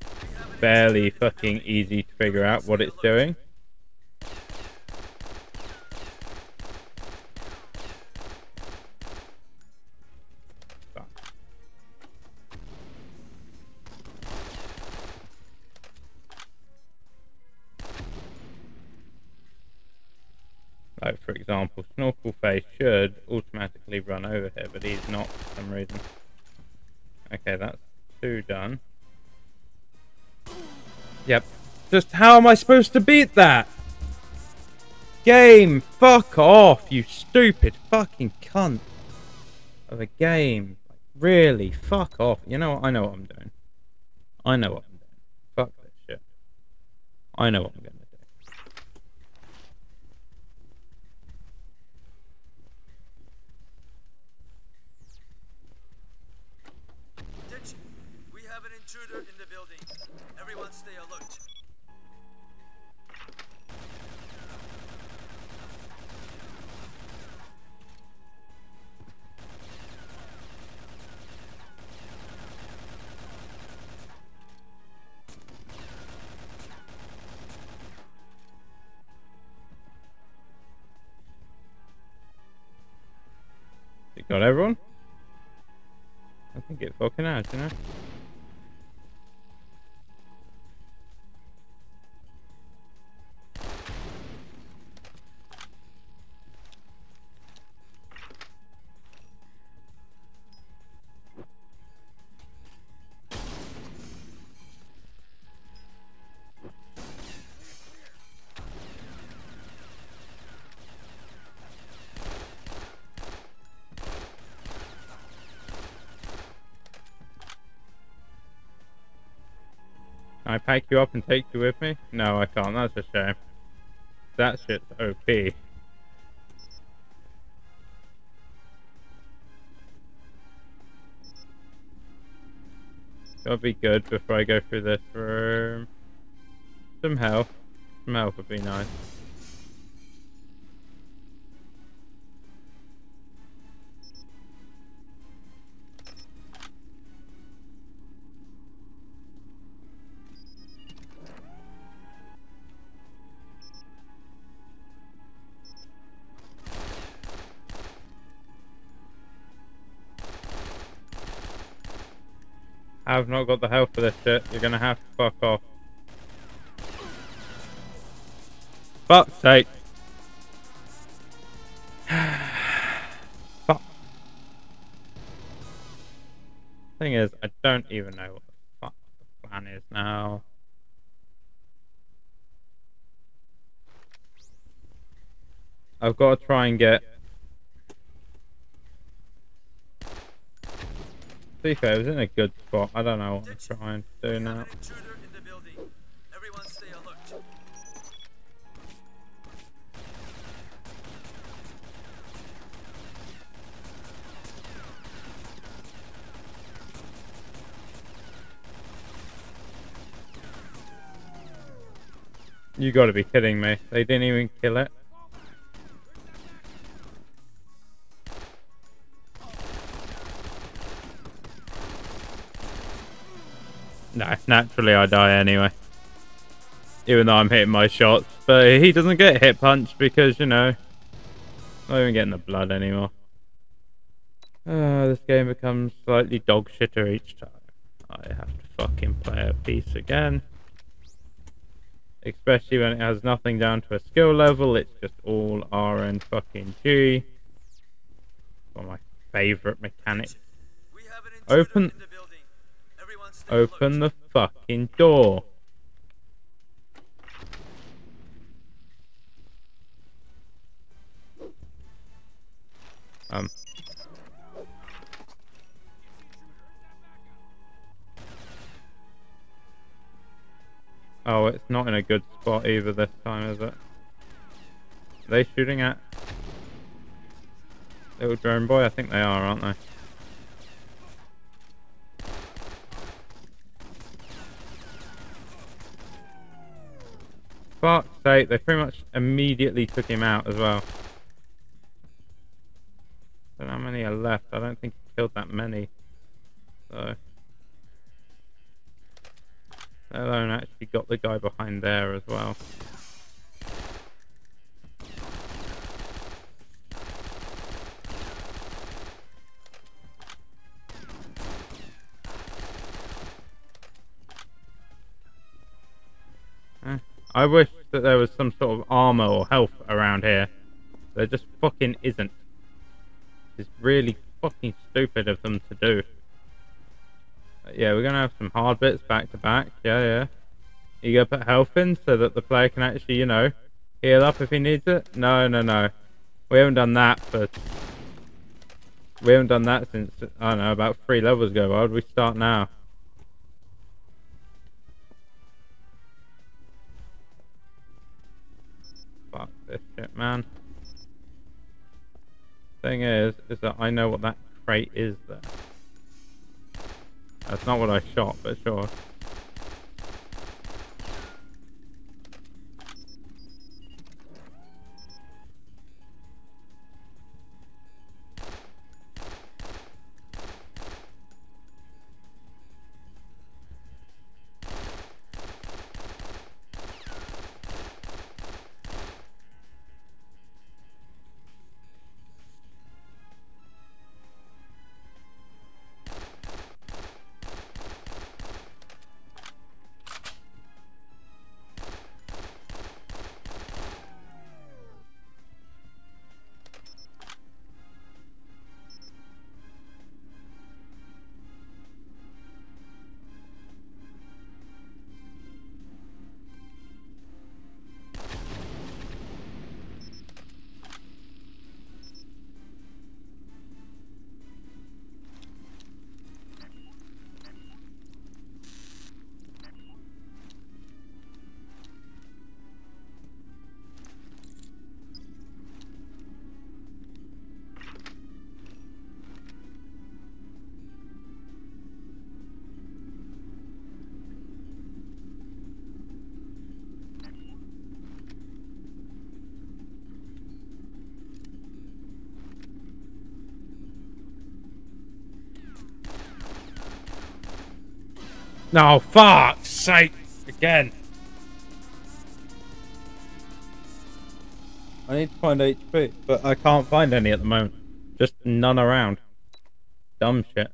fairly fucking easy to figure out what it's doing. Like, for example, Snorkel Face should automatically run over here, but he's not for some reason. Okay, that's two done. Yep. Just how am I supposed to beat that? Game, fuck off, you stupid fucking cunt of a game. Really, fuck off. You know what? I know what I'm doing. I know what I'm doing. Fuck this shit. I know what I'm gonna Got everyone? I think it fucking has, you know? Pack you up and take you with me? No, I can't. That's a shame. That shit's OP. That'll be good before I go through this room. Some health. Some health would be nice. Have not got the health for this shit. You're gonna have to fuck off. Fuck's sake. Fuck. Thing is, I don't even know what the fuck the plan is now. I've got to try and get. Be fair, it was in a good spot. I don't know what I'm trying to do now. You gotta be kidding me. They didn't even kill it. No, naturally I die anyway. Even though I'm hitting my shots. But he doesn't get hit punched because, you know, I'm not even getting the blood anymore. Uh, this game becomes slightly dog shitter each time. I have to fucking play a piece again. Especially when it has nothing down to a skill level, it's just all R and fucking G. One of my favourite mechanics. We have an Open- in the building. Everyone stay Open the fucking door. Um. Oh, it's not in a good spot either this time, is it? Are they shooting at little drone boy? I think they are, aren't they? Fuck's sake, they pretty much immediately took him out as well. Don't know how many are left. I don't think he killed that many. So. Let alone actually got the guy behind there as well. I wish that there was some sort of armor or health around here. There just fucking isn't. It's really fucking stupid of them to do. But yeah, we're gonna have some hard bits back to back. Yeah, yeah. You gotta put health in so that the player can actually, you know, heal up if he needs it. No, no, no. We haven't done that for. We haven't done that since I don't know about three levels ago. Why would we start now? This shit, man. Thing is, is that I know what that crate is there. That's not what I shot, but sure. No, fuck's sake! Again. I need to find HP, but I can't find any at the moment. Just none around. Dumb shit.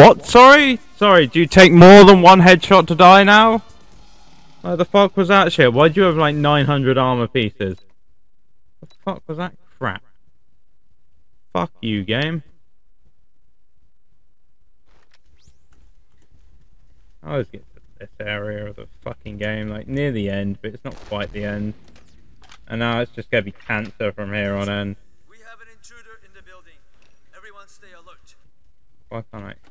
What? Sorry? Sorry, do you take more than one headshot to die now? Why the fuck was that shit? Why'd you have like 900 armor pieces? What The fuck was that crap? Fuck you, game. I always get to this area of the fucking game, like near the end, but it's not quite the end. And now it's just gonna be cancer from here on in. We have an intruder in the building. Everyone stay alert. Why can't I?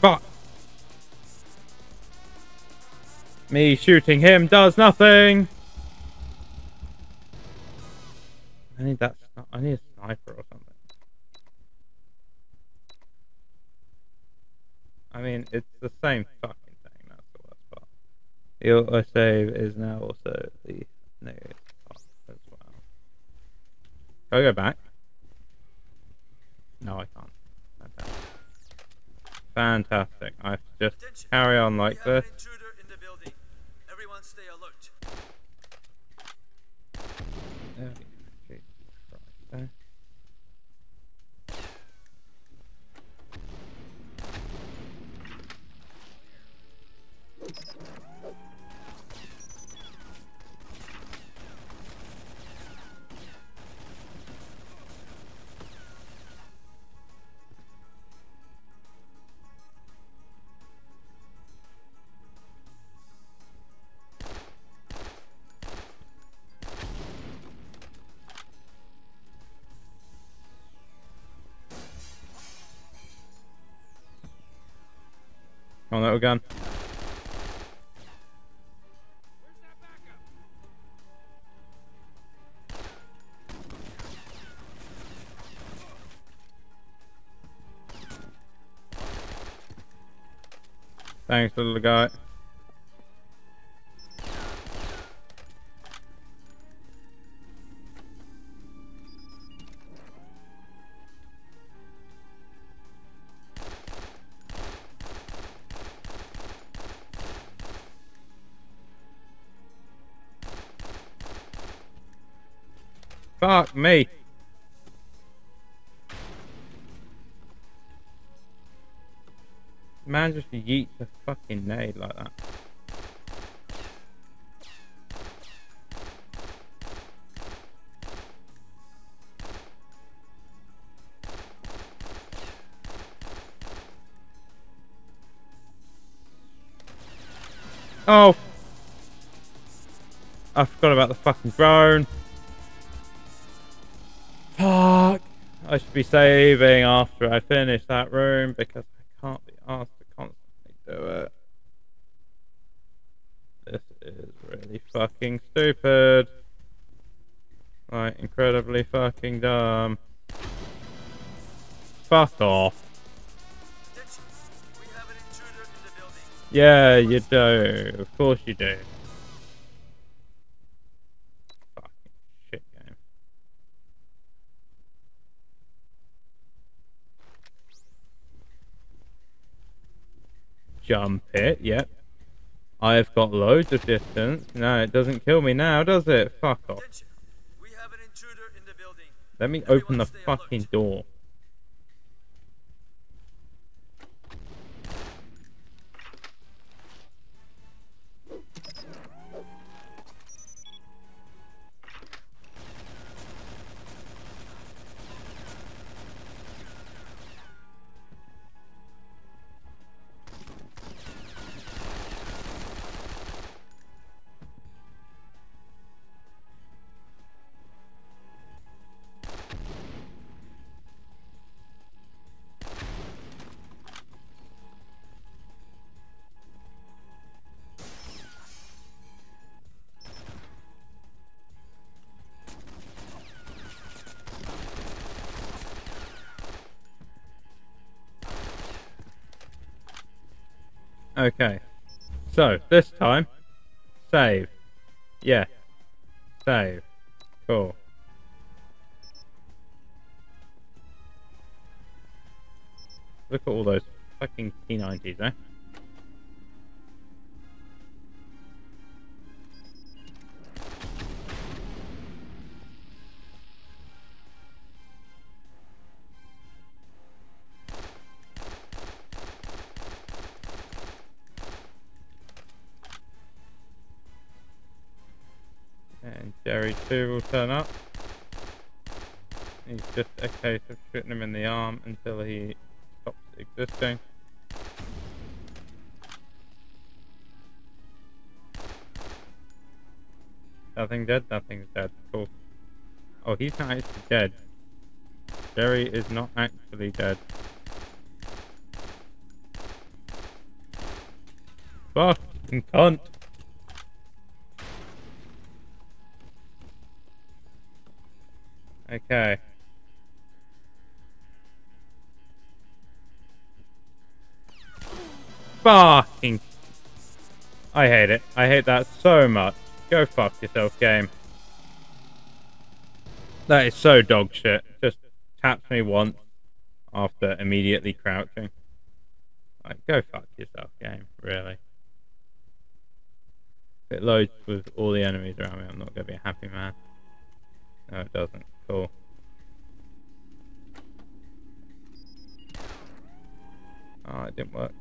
Fuck! Me shooting him does nothing! I need that. I need a sniper or something. I mean, it's the same fucking thing. That's the worst part. The autosave is now also the negative part as well. Can I go back? No, I can't. Okay. Fantastic. I have to just Attention. carry on We like have this. an intruder Come on, little gun. Thanks, little guy. Fuck me. Man just yeets a fucking nade like that. Oh! I forgot about the fucking drone. I should be saving after I finish that room because I can't be asked to constantly do it. This is really fucking stupid. Like, incredibly fucking dumb. Fuck off. Attention. We have an intruder in the building. Yeah, you do. Of course you do. Fucking shit game. Jump it, yep. I've got loads of distance. No, it doesn't kill me now, does it? Fuck off. We have an intruder in the building. Let me open the fucking door. Okay. So, this time, save. Yeah. Save. Cool. Look at all those fucking P90s, eh? 2 will turn up. He's just a case of shooting him in the arm until he stops existing. Nothing dead? Nothing's dead. Cool. Oh, he's not actually dead. Jerry is not actually dead. Fucking cunt. Okay. Fucking. I hate it. I hate that so much. Go fuck yourself, game. That is so dog shit. Just taps me once after immediately crouching. Like, go fuck yourself, game. Really. If it loads with all the enemies around me, I'm not gonna be a happy man. No, it doesn't. Cool. Oh, ah, it didn't work.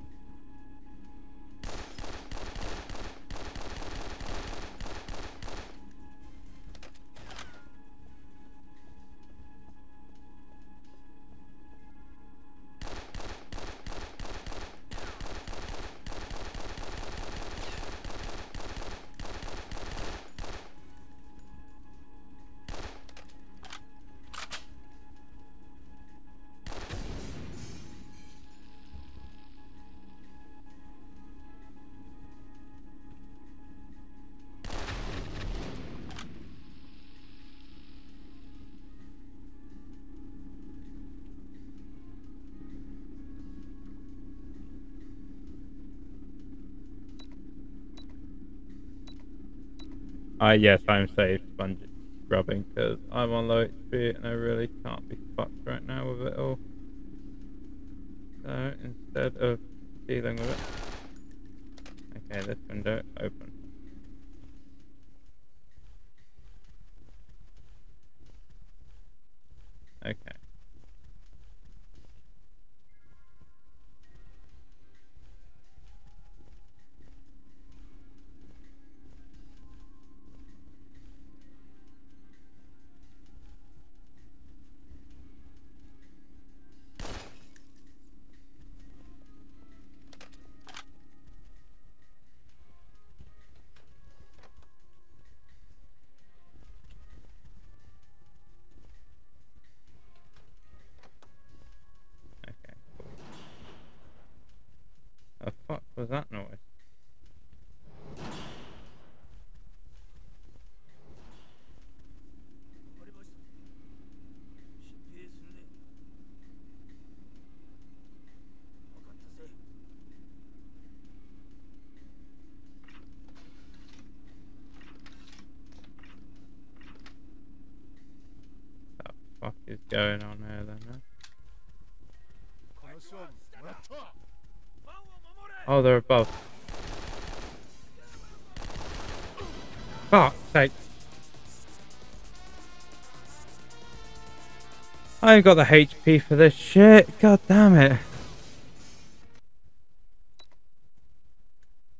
Ah, yes, I'm safe sponge scrubbing because I'm on low HP and I really can't be fucked right now with it all. So instead of dealing with it, okay, this window open. Going on here then? huh? Oh, they're above. Fuck's sake. I ain't got the HP for this shit. God damn it.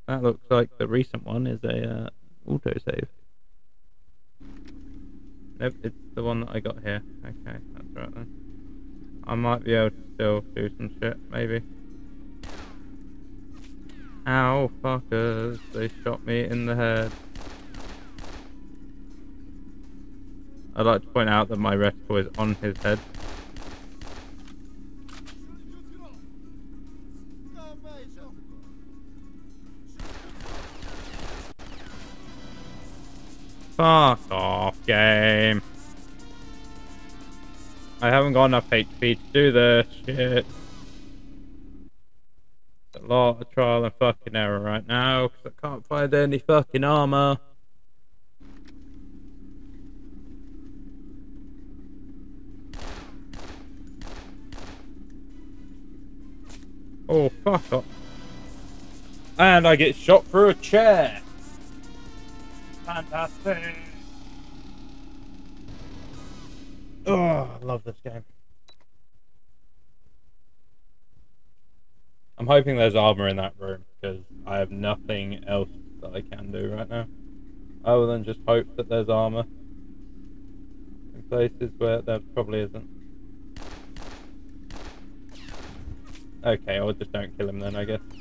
That looks like the recent one is a uh, autosave. Nope, it's the one that I got here. Okay, then. I might be able to still do some shit, maybe. Ow, fuckers. They shot me in the head. I'd like to point out that my reticle is on his head. Fuck off, game. I haven't got enough HP to do this shit. A lot of trial and fucking error right now, because I can't find any fucking armor. Oh, fuck up. And I get shot through a chair. Fantastic. Oh, I love this game. I'm hoping there's armor in that room because I have nothing else that I can do right now. Other than just hope that there's armor in places where there probably isn't. Okay, I'll just don't kill him then, I guess.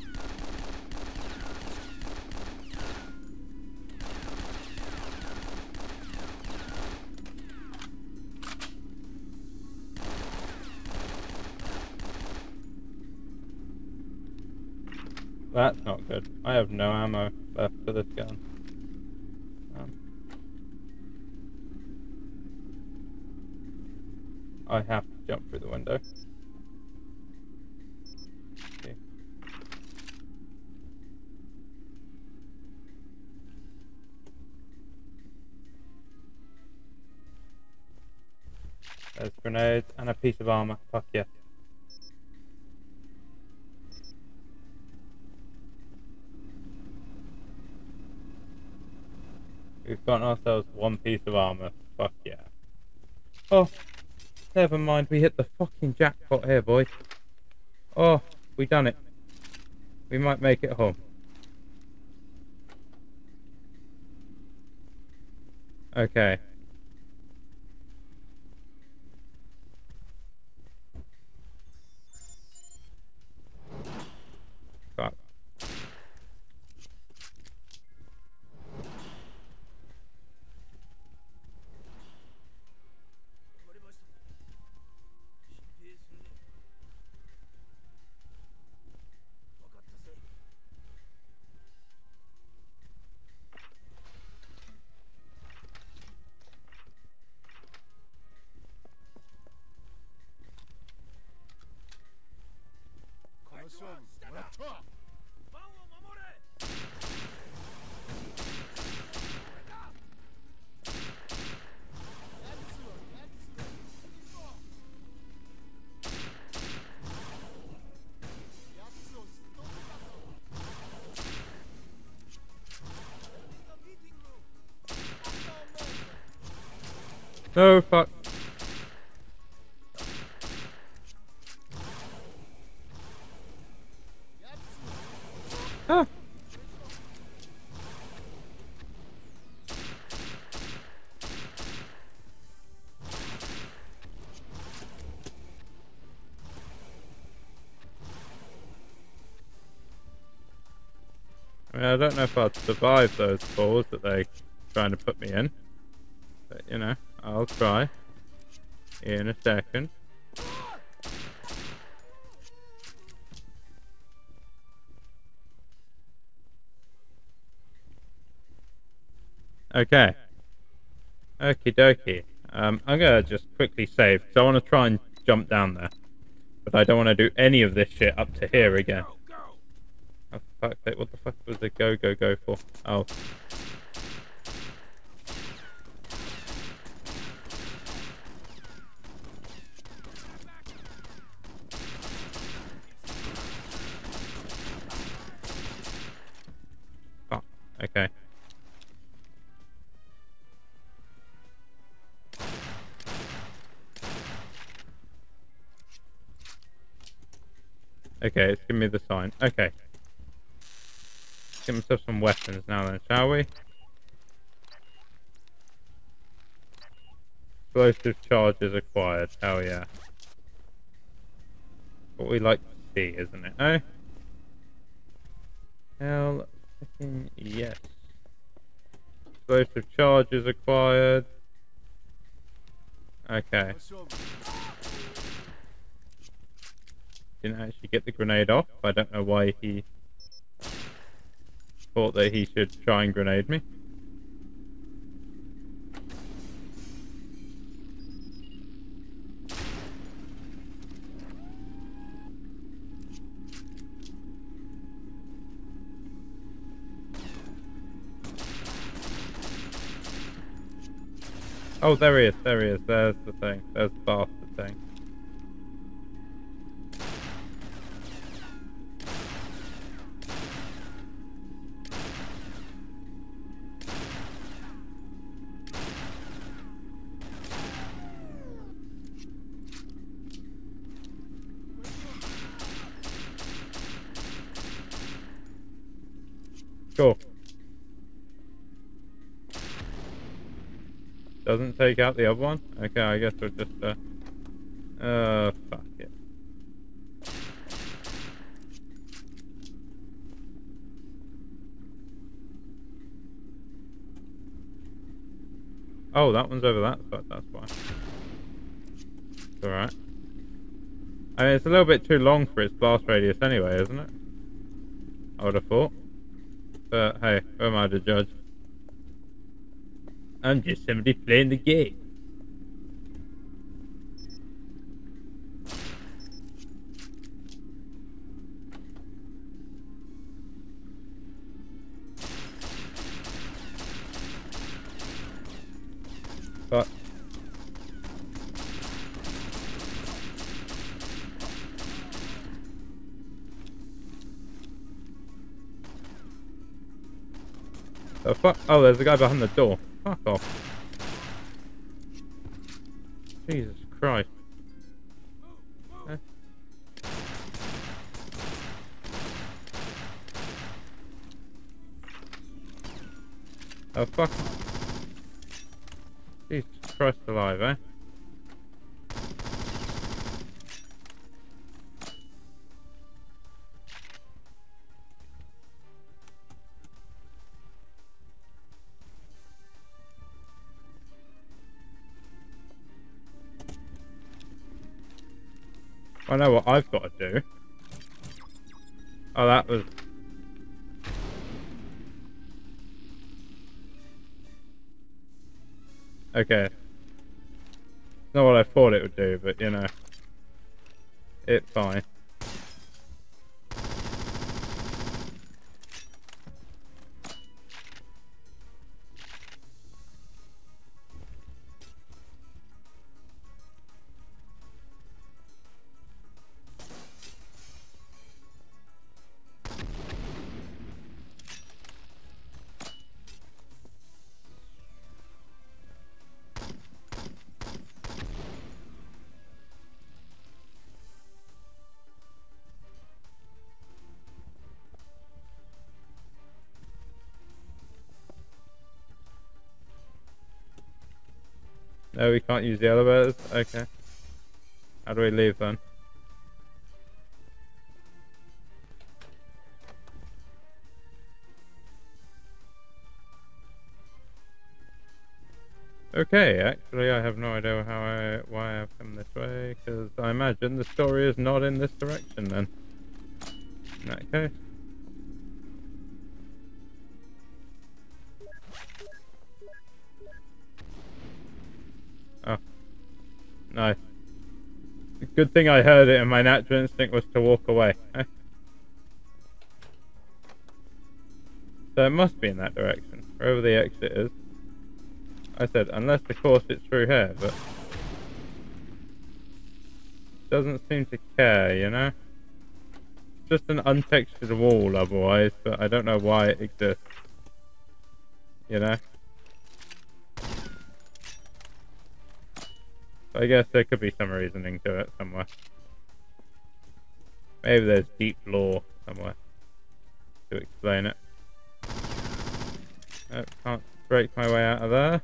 That's not good. I have no ammo left for this gun. Um, I have to jump through the window. Okay. There's grenades and a piece of armor. Fuck yes. We've gotten ourselves one piece of armor. Fuck yeah. Oh, never mind. We hit the fucking jackpot here, boys. Oh, we done it. We might make it home. Okay. Don't know if I'd survive those balls that they're trying to put me in. But, you know, I'll try. In a second. Okay. Okie dokie. Um, I'm gonna just quickly save, because I want to try and jump down there. But I don't want to do any of this shit up to here again. Fuck. What the fuck was the go, go, go for? Oh. Explosive charges acquired. Hell yeah. What we like to see, isn't it? Oh? Hell fucking yes. Explosive charges acquired. Okay. Didn't actually get the grenade off. I don't know why he thought that he should try and grenade me. Oh, there he is, there he is, there's the thing, there's the bastard thing. Take out the other one? Okay, I guess we'll just, uh... Uh, fuck it. Oh, that one's over that side, that's why. Alright. I mean, it's a little bit too long for its blast radius anyway, isn't it? I would have thought. But hey, who am I to judge? I'm just somebody playing the game. Fuck? Oh, there's a guy behind the door. Fuck off. Jesus Christ. Oh fuck. Jesus Christ alive, eh? Know what I've got to do. Oh, that was... Okay. Not what I thought it would do, but you know. It's fine. No, we can't use the elevators? Okay. How do we leave then? Okay, actually I have no idea how I why I've come this way, because I imagine the story is not in this direction then. In that case. Good thing I heard it and my natural instinct was to walk away. so it must be in that direction, wherever the exit is. I said, unless of course it's through here, but... Doesn't seem to care, you know? Just an untextured wall otherwise, but I don't know why it exists. You know? I guess there could be some reasoning to it somewhere. Maybe there's deep lore somewhere to explain it. Oh, can't break my way out of there.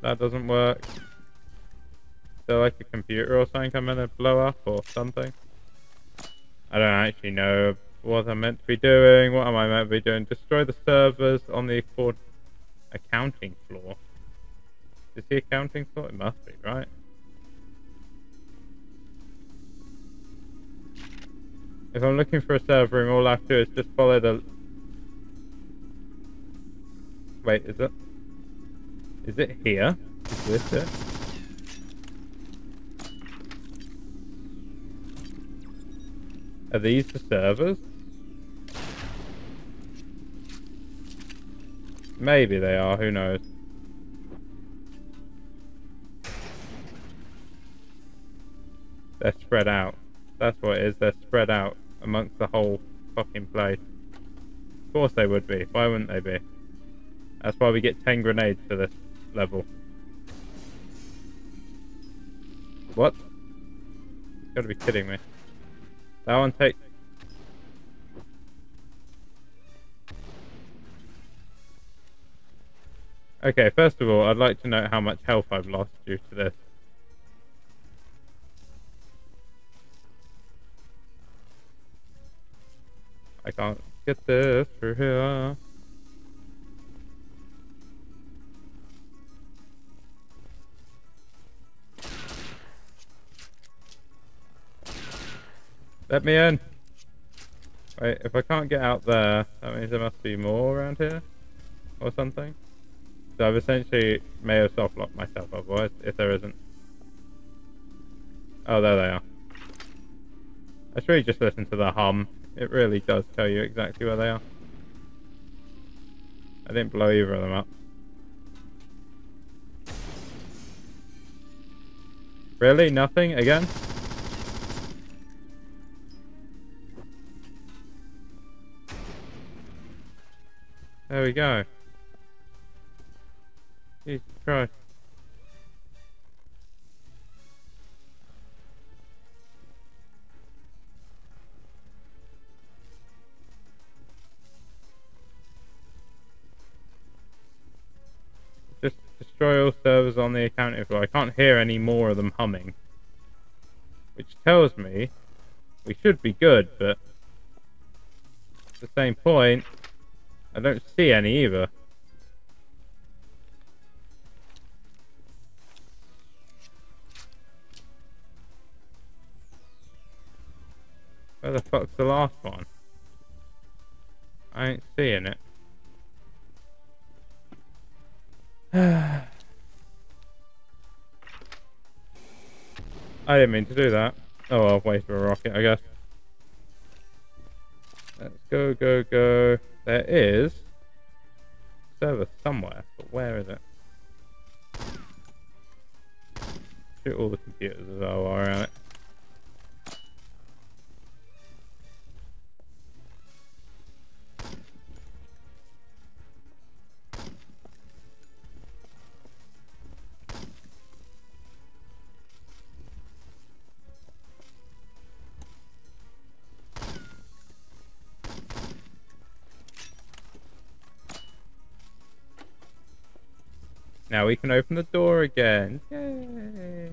That doesn't work. Is there like a computer or something I'm gonna blow up or something? I don't actually know what I'm meant to be doing. What am I meant to be doing? Destroy the servers on the accounting floor. Is the accounting floor? It must be, right? If I'm looking for a server room, all I have to do is just follow the... Wait, is it? Is it here? Is this it? Are these the servers? Maybe they are, who knows. They're spread out. That's what it is, they're spread out amongst the whole fucking place. Of course they would be, why wouldn't they be? That's why we get 10 grenades for this level. What? You gotta be kidding me. That one takes... Okay, first of all, I'd like to know how much health I've lost due to this. I can't get this through here. Let me in. Wait, if I can't get out there, that means there must be more around here? Or something? So I've essentially may have soft-locked myself otherwise, if there isn't. Oh, there they are. I should really just listen to the hum. It really does tell you exactly where they are. I didn't blow either of them up. Really? Nothing? Again? There we go. Jesus Christ. Just destroy all servers on the account if I can't hear any more of them humming. Which tells me we should be good, but at the same point, I don't see any either. Where the fuck's the last one? I ain't seeing it. I didn't mean to do that. Oh well, waste of a rocket, I guess. Let's go, go, go. There is server somewhere, but where is it? Shoot all the computers as well while we're at it. Now we can open the door again. Yay!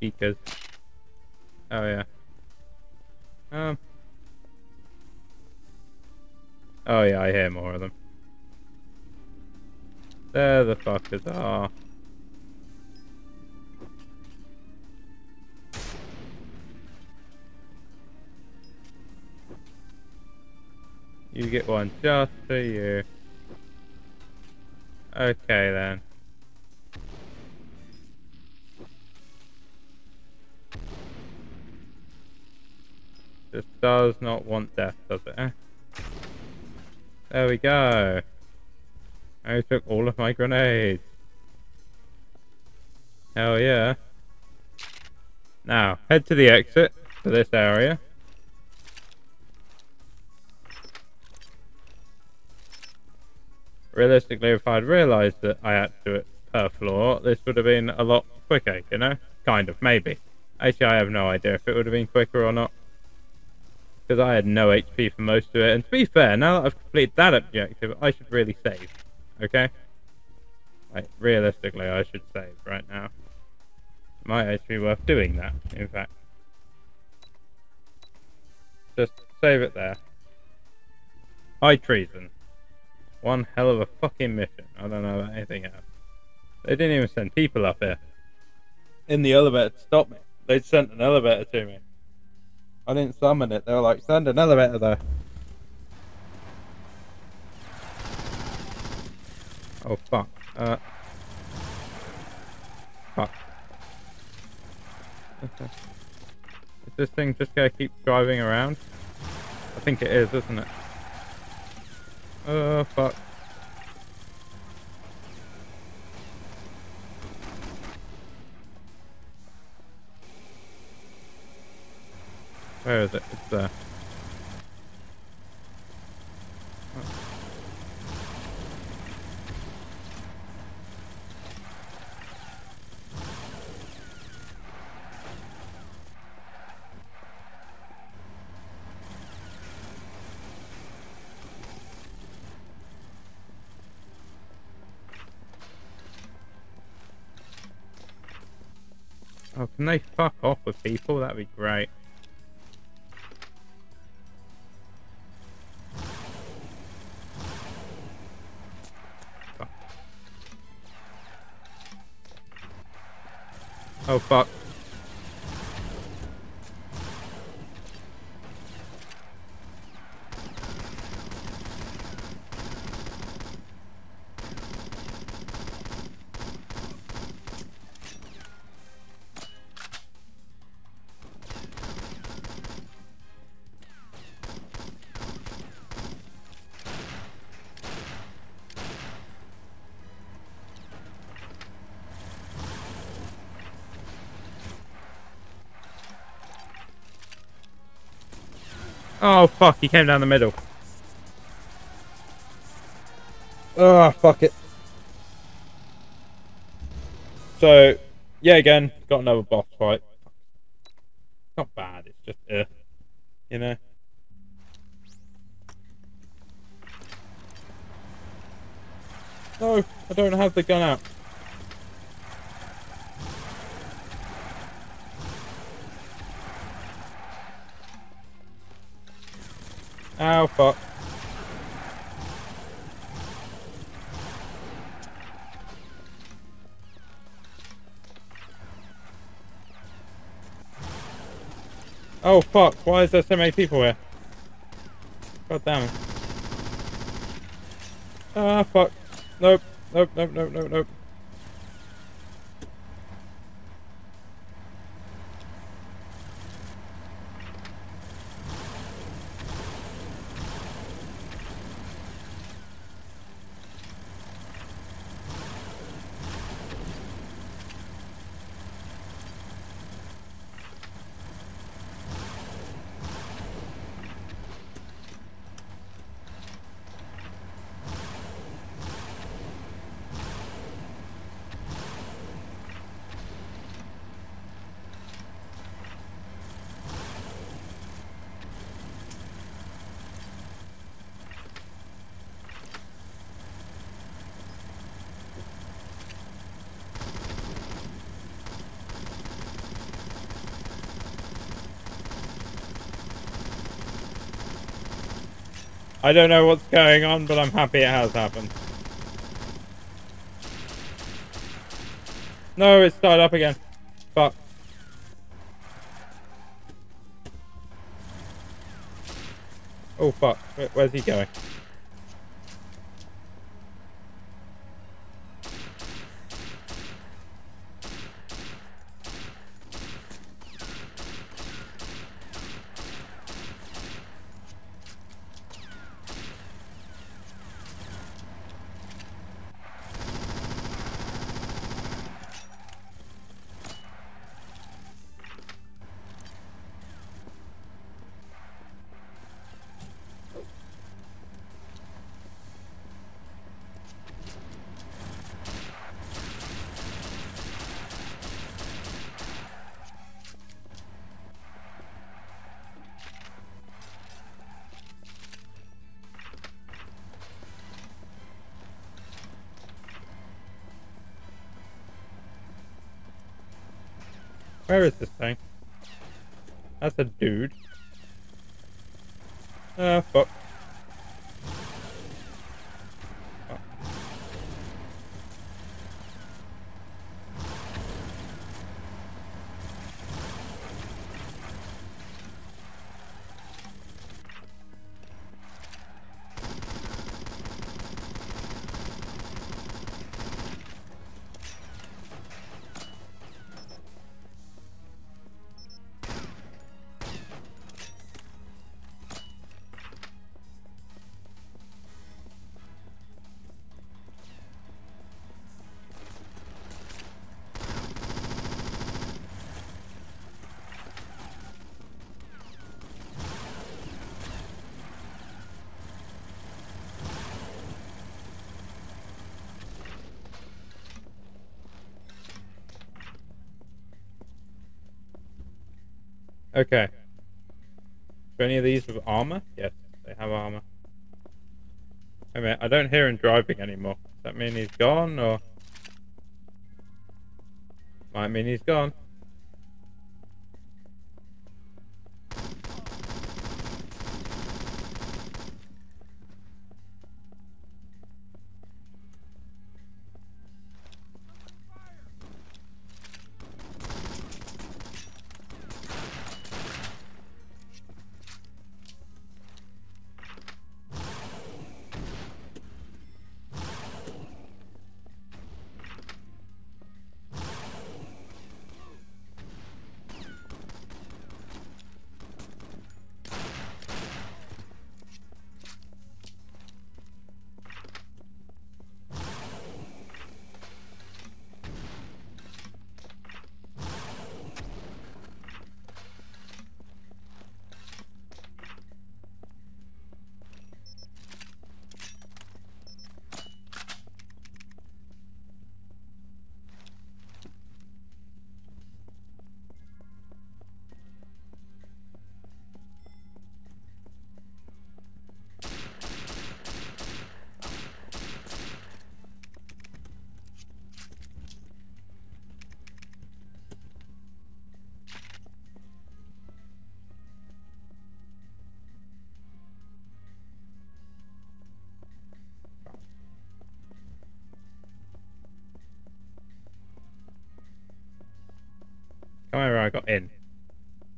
Because. Oh yeah. Um. Oh yeah, I hear more of them. There the fuckers are. You get one just for you. Okay then. This does not want death, does it? There we go. I took all of my grenades. Hell yeah. Now, head to the exit for this area. Realistically, if I'd realised that I had to do it per floor, this would have been a lot quicker, you know? Kind of, maybe. Actually, I have no idea if it would have been quicker or not. Because I had no HP for most of it. And to be fair, now that I've completed that objective, I should really save. Okay? Like, realistically, I should save right now. Might actually be worth doing that, in fact. Just save it there. High treason. One hell of a fucking mission. I don't know about anything else. They didn't even send people up here. In the elevator to stop me. They sent an elevator to me. I didn't summon it. They were like, send an elevator there. Oh fuck. Uh. Fuck. Okay. Is this thing just gonna keep driving around? I think it is, isn't it? Oh fuck. Where is it? It's there. Can they fuck off with people? That'd be great. Oh fuck. Oh fuck, he came down the middle. Oh fuck it. So, yeah, again, got another boss fight. Not bad, it's just, uh, you know. No, I don't have the gun out. Oh fuck, why is there so many people here? God damn it. Ah, fuck. Nope, nope, nope, nope, nope, nope. I don't know what's going on, but I'm happy it has happened. No, it started up again. Fuck. Oh fuck, where's he going? Okay. Do any of these have armor? Yes, they have armor. A minute, I don't hear him driving anymore. Does that mean he's gone, or...? Might mean he's gone. Got in.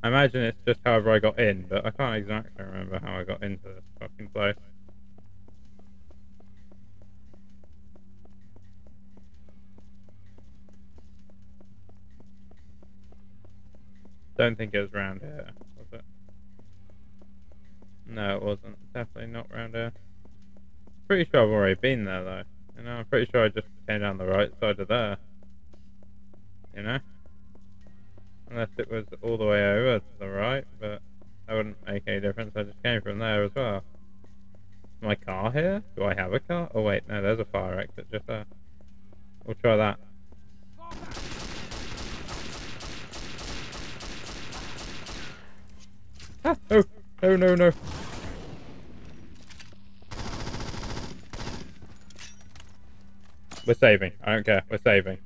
I imagine it's just however I got in, but I can't exactly remember how I got into this fucking place. Don't think it was round here, was it? No, it wasn't. Definitely not round here. Pretty sure I've already been there though. You know, I'm pretty sure I just came down the right side of there. It was all the way over to the right, but that wouldn't make any difference. I just came from there as well. My car here? Do I have a car? Oh wait, no, there's a fire exit just there. We'll try that. Ah, oh, no, no, no. We're saving. I don't care. We're saving.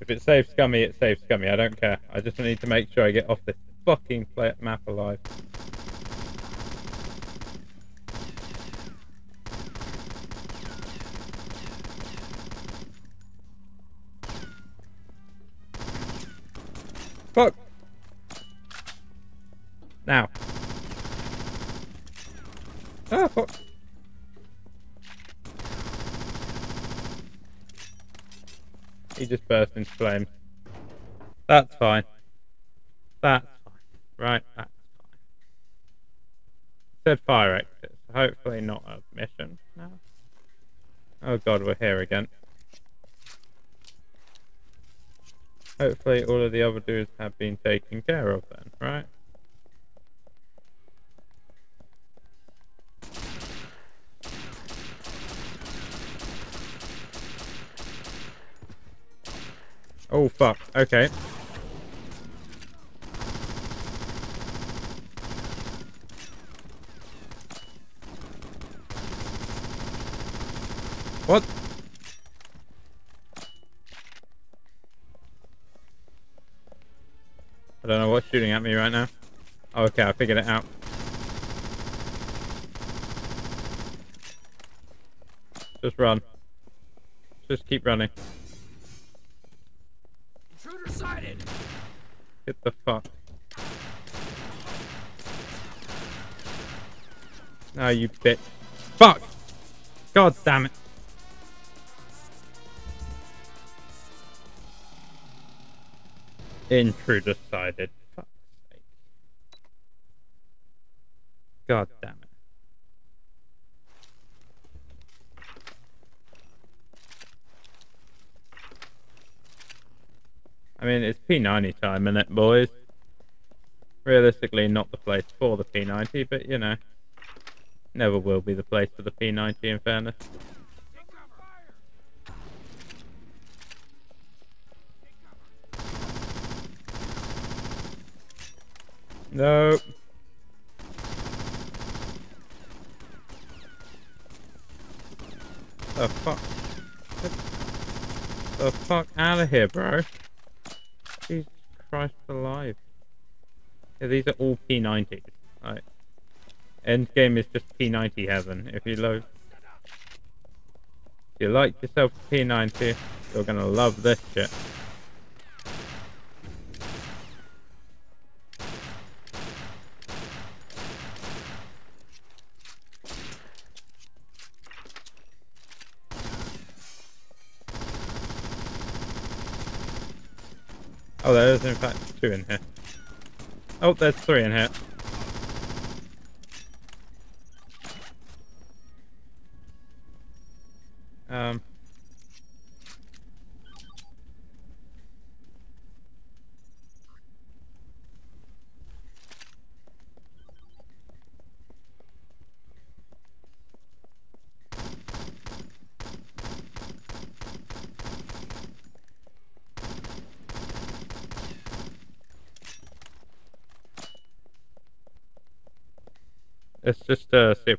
If it saves Scummy, it saves Scummy. I don't care. I just need to make sure I get off this fucking map alive. Fuck! Now. Ah, fuck. He just burst into flames. That's fine. That's fine. Right, that's fine. said fire exit, hopefully not a mission now. Oh god, we're here again. Hopefully all of the other dudes have been taken care of then, right? Oh fuck, okay. What? I don't know what's shooting at me right now. Oh, okay, I figured it out. Just run. Just keep running. Intruder sighted! Get the fuck. No, you bitch. Fuck! God damn it. Intruder sighted. God damn it. I mean, it's P90 time, is it, boys? Realistically, not the place for the P90, but you know. Never will be the place for the P90 in fairness. Nope. The fuck? The fuck out of here, bro. Christ alive. Yeah, these are all P90s. Right. End game is just P90 heaven. If you love, if you like yourself P90, you're gonna love this shit. Oh, there is in fact two in here. Oh, there's three in here. Um. Let's just uh, see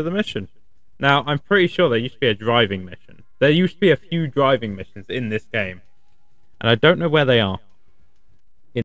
of the mission. Now, I'm pretty sure there used to be a driving mission. There used to be a few driving missions in this game. And I don't know where they are.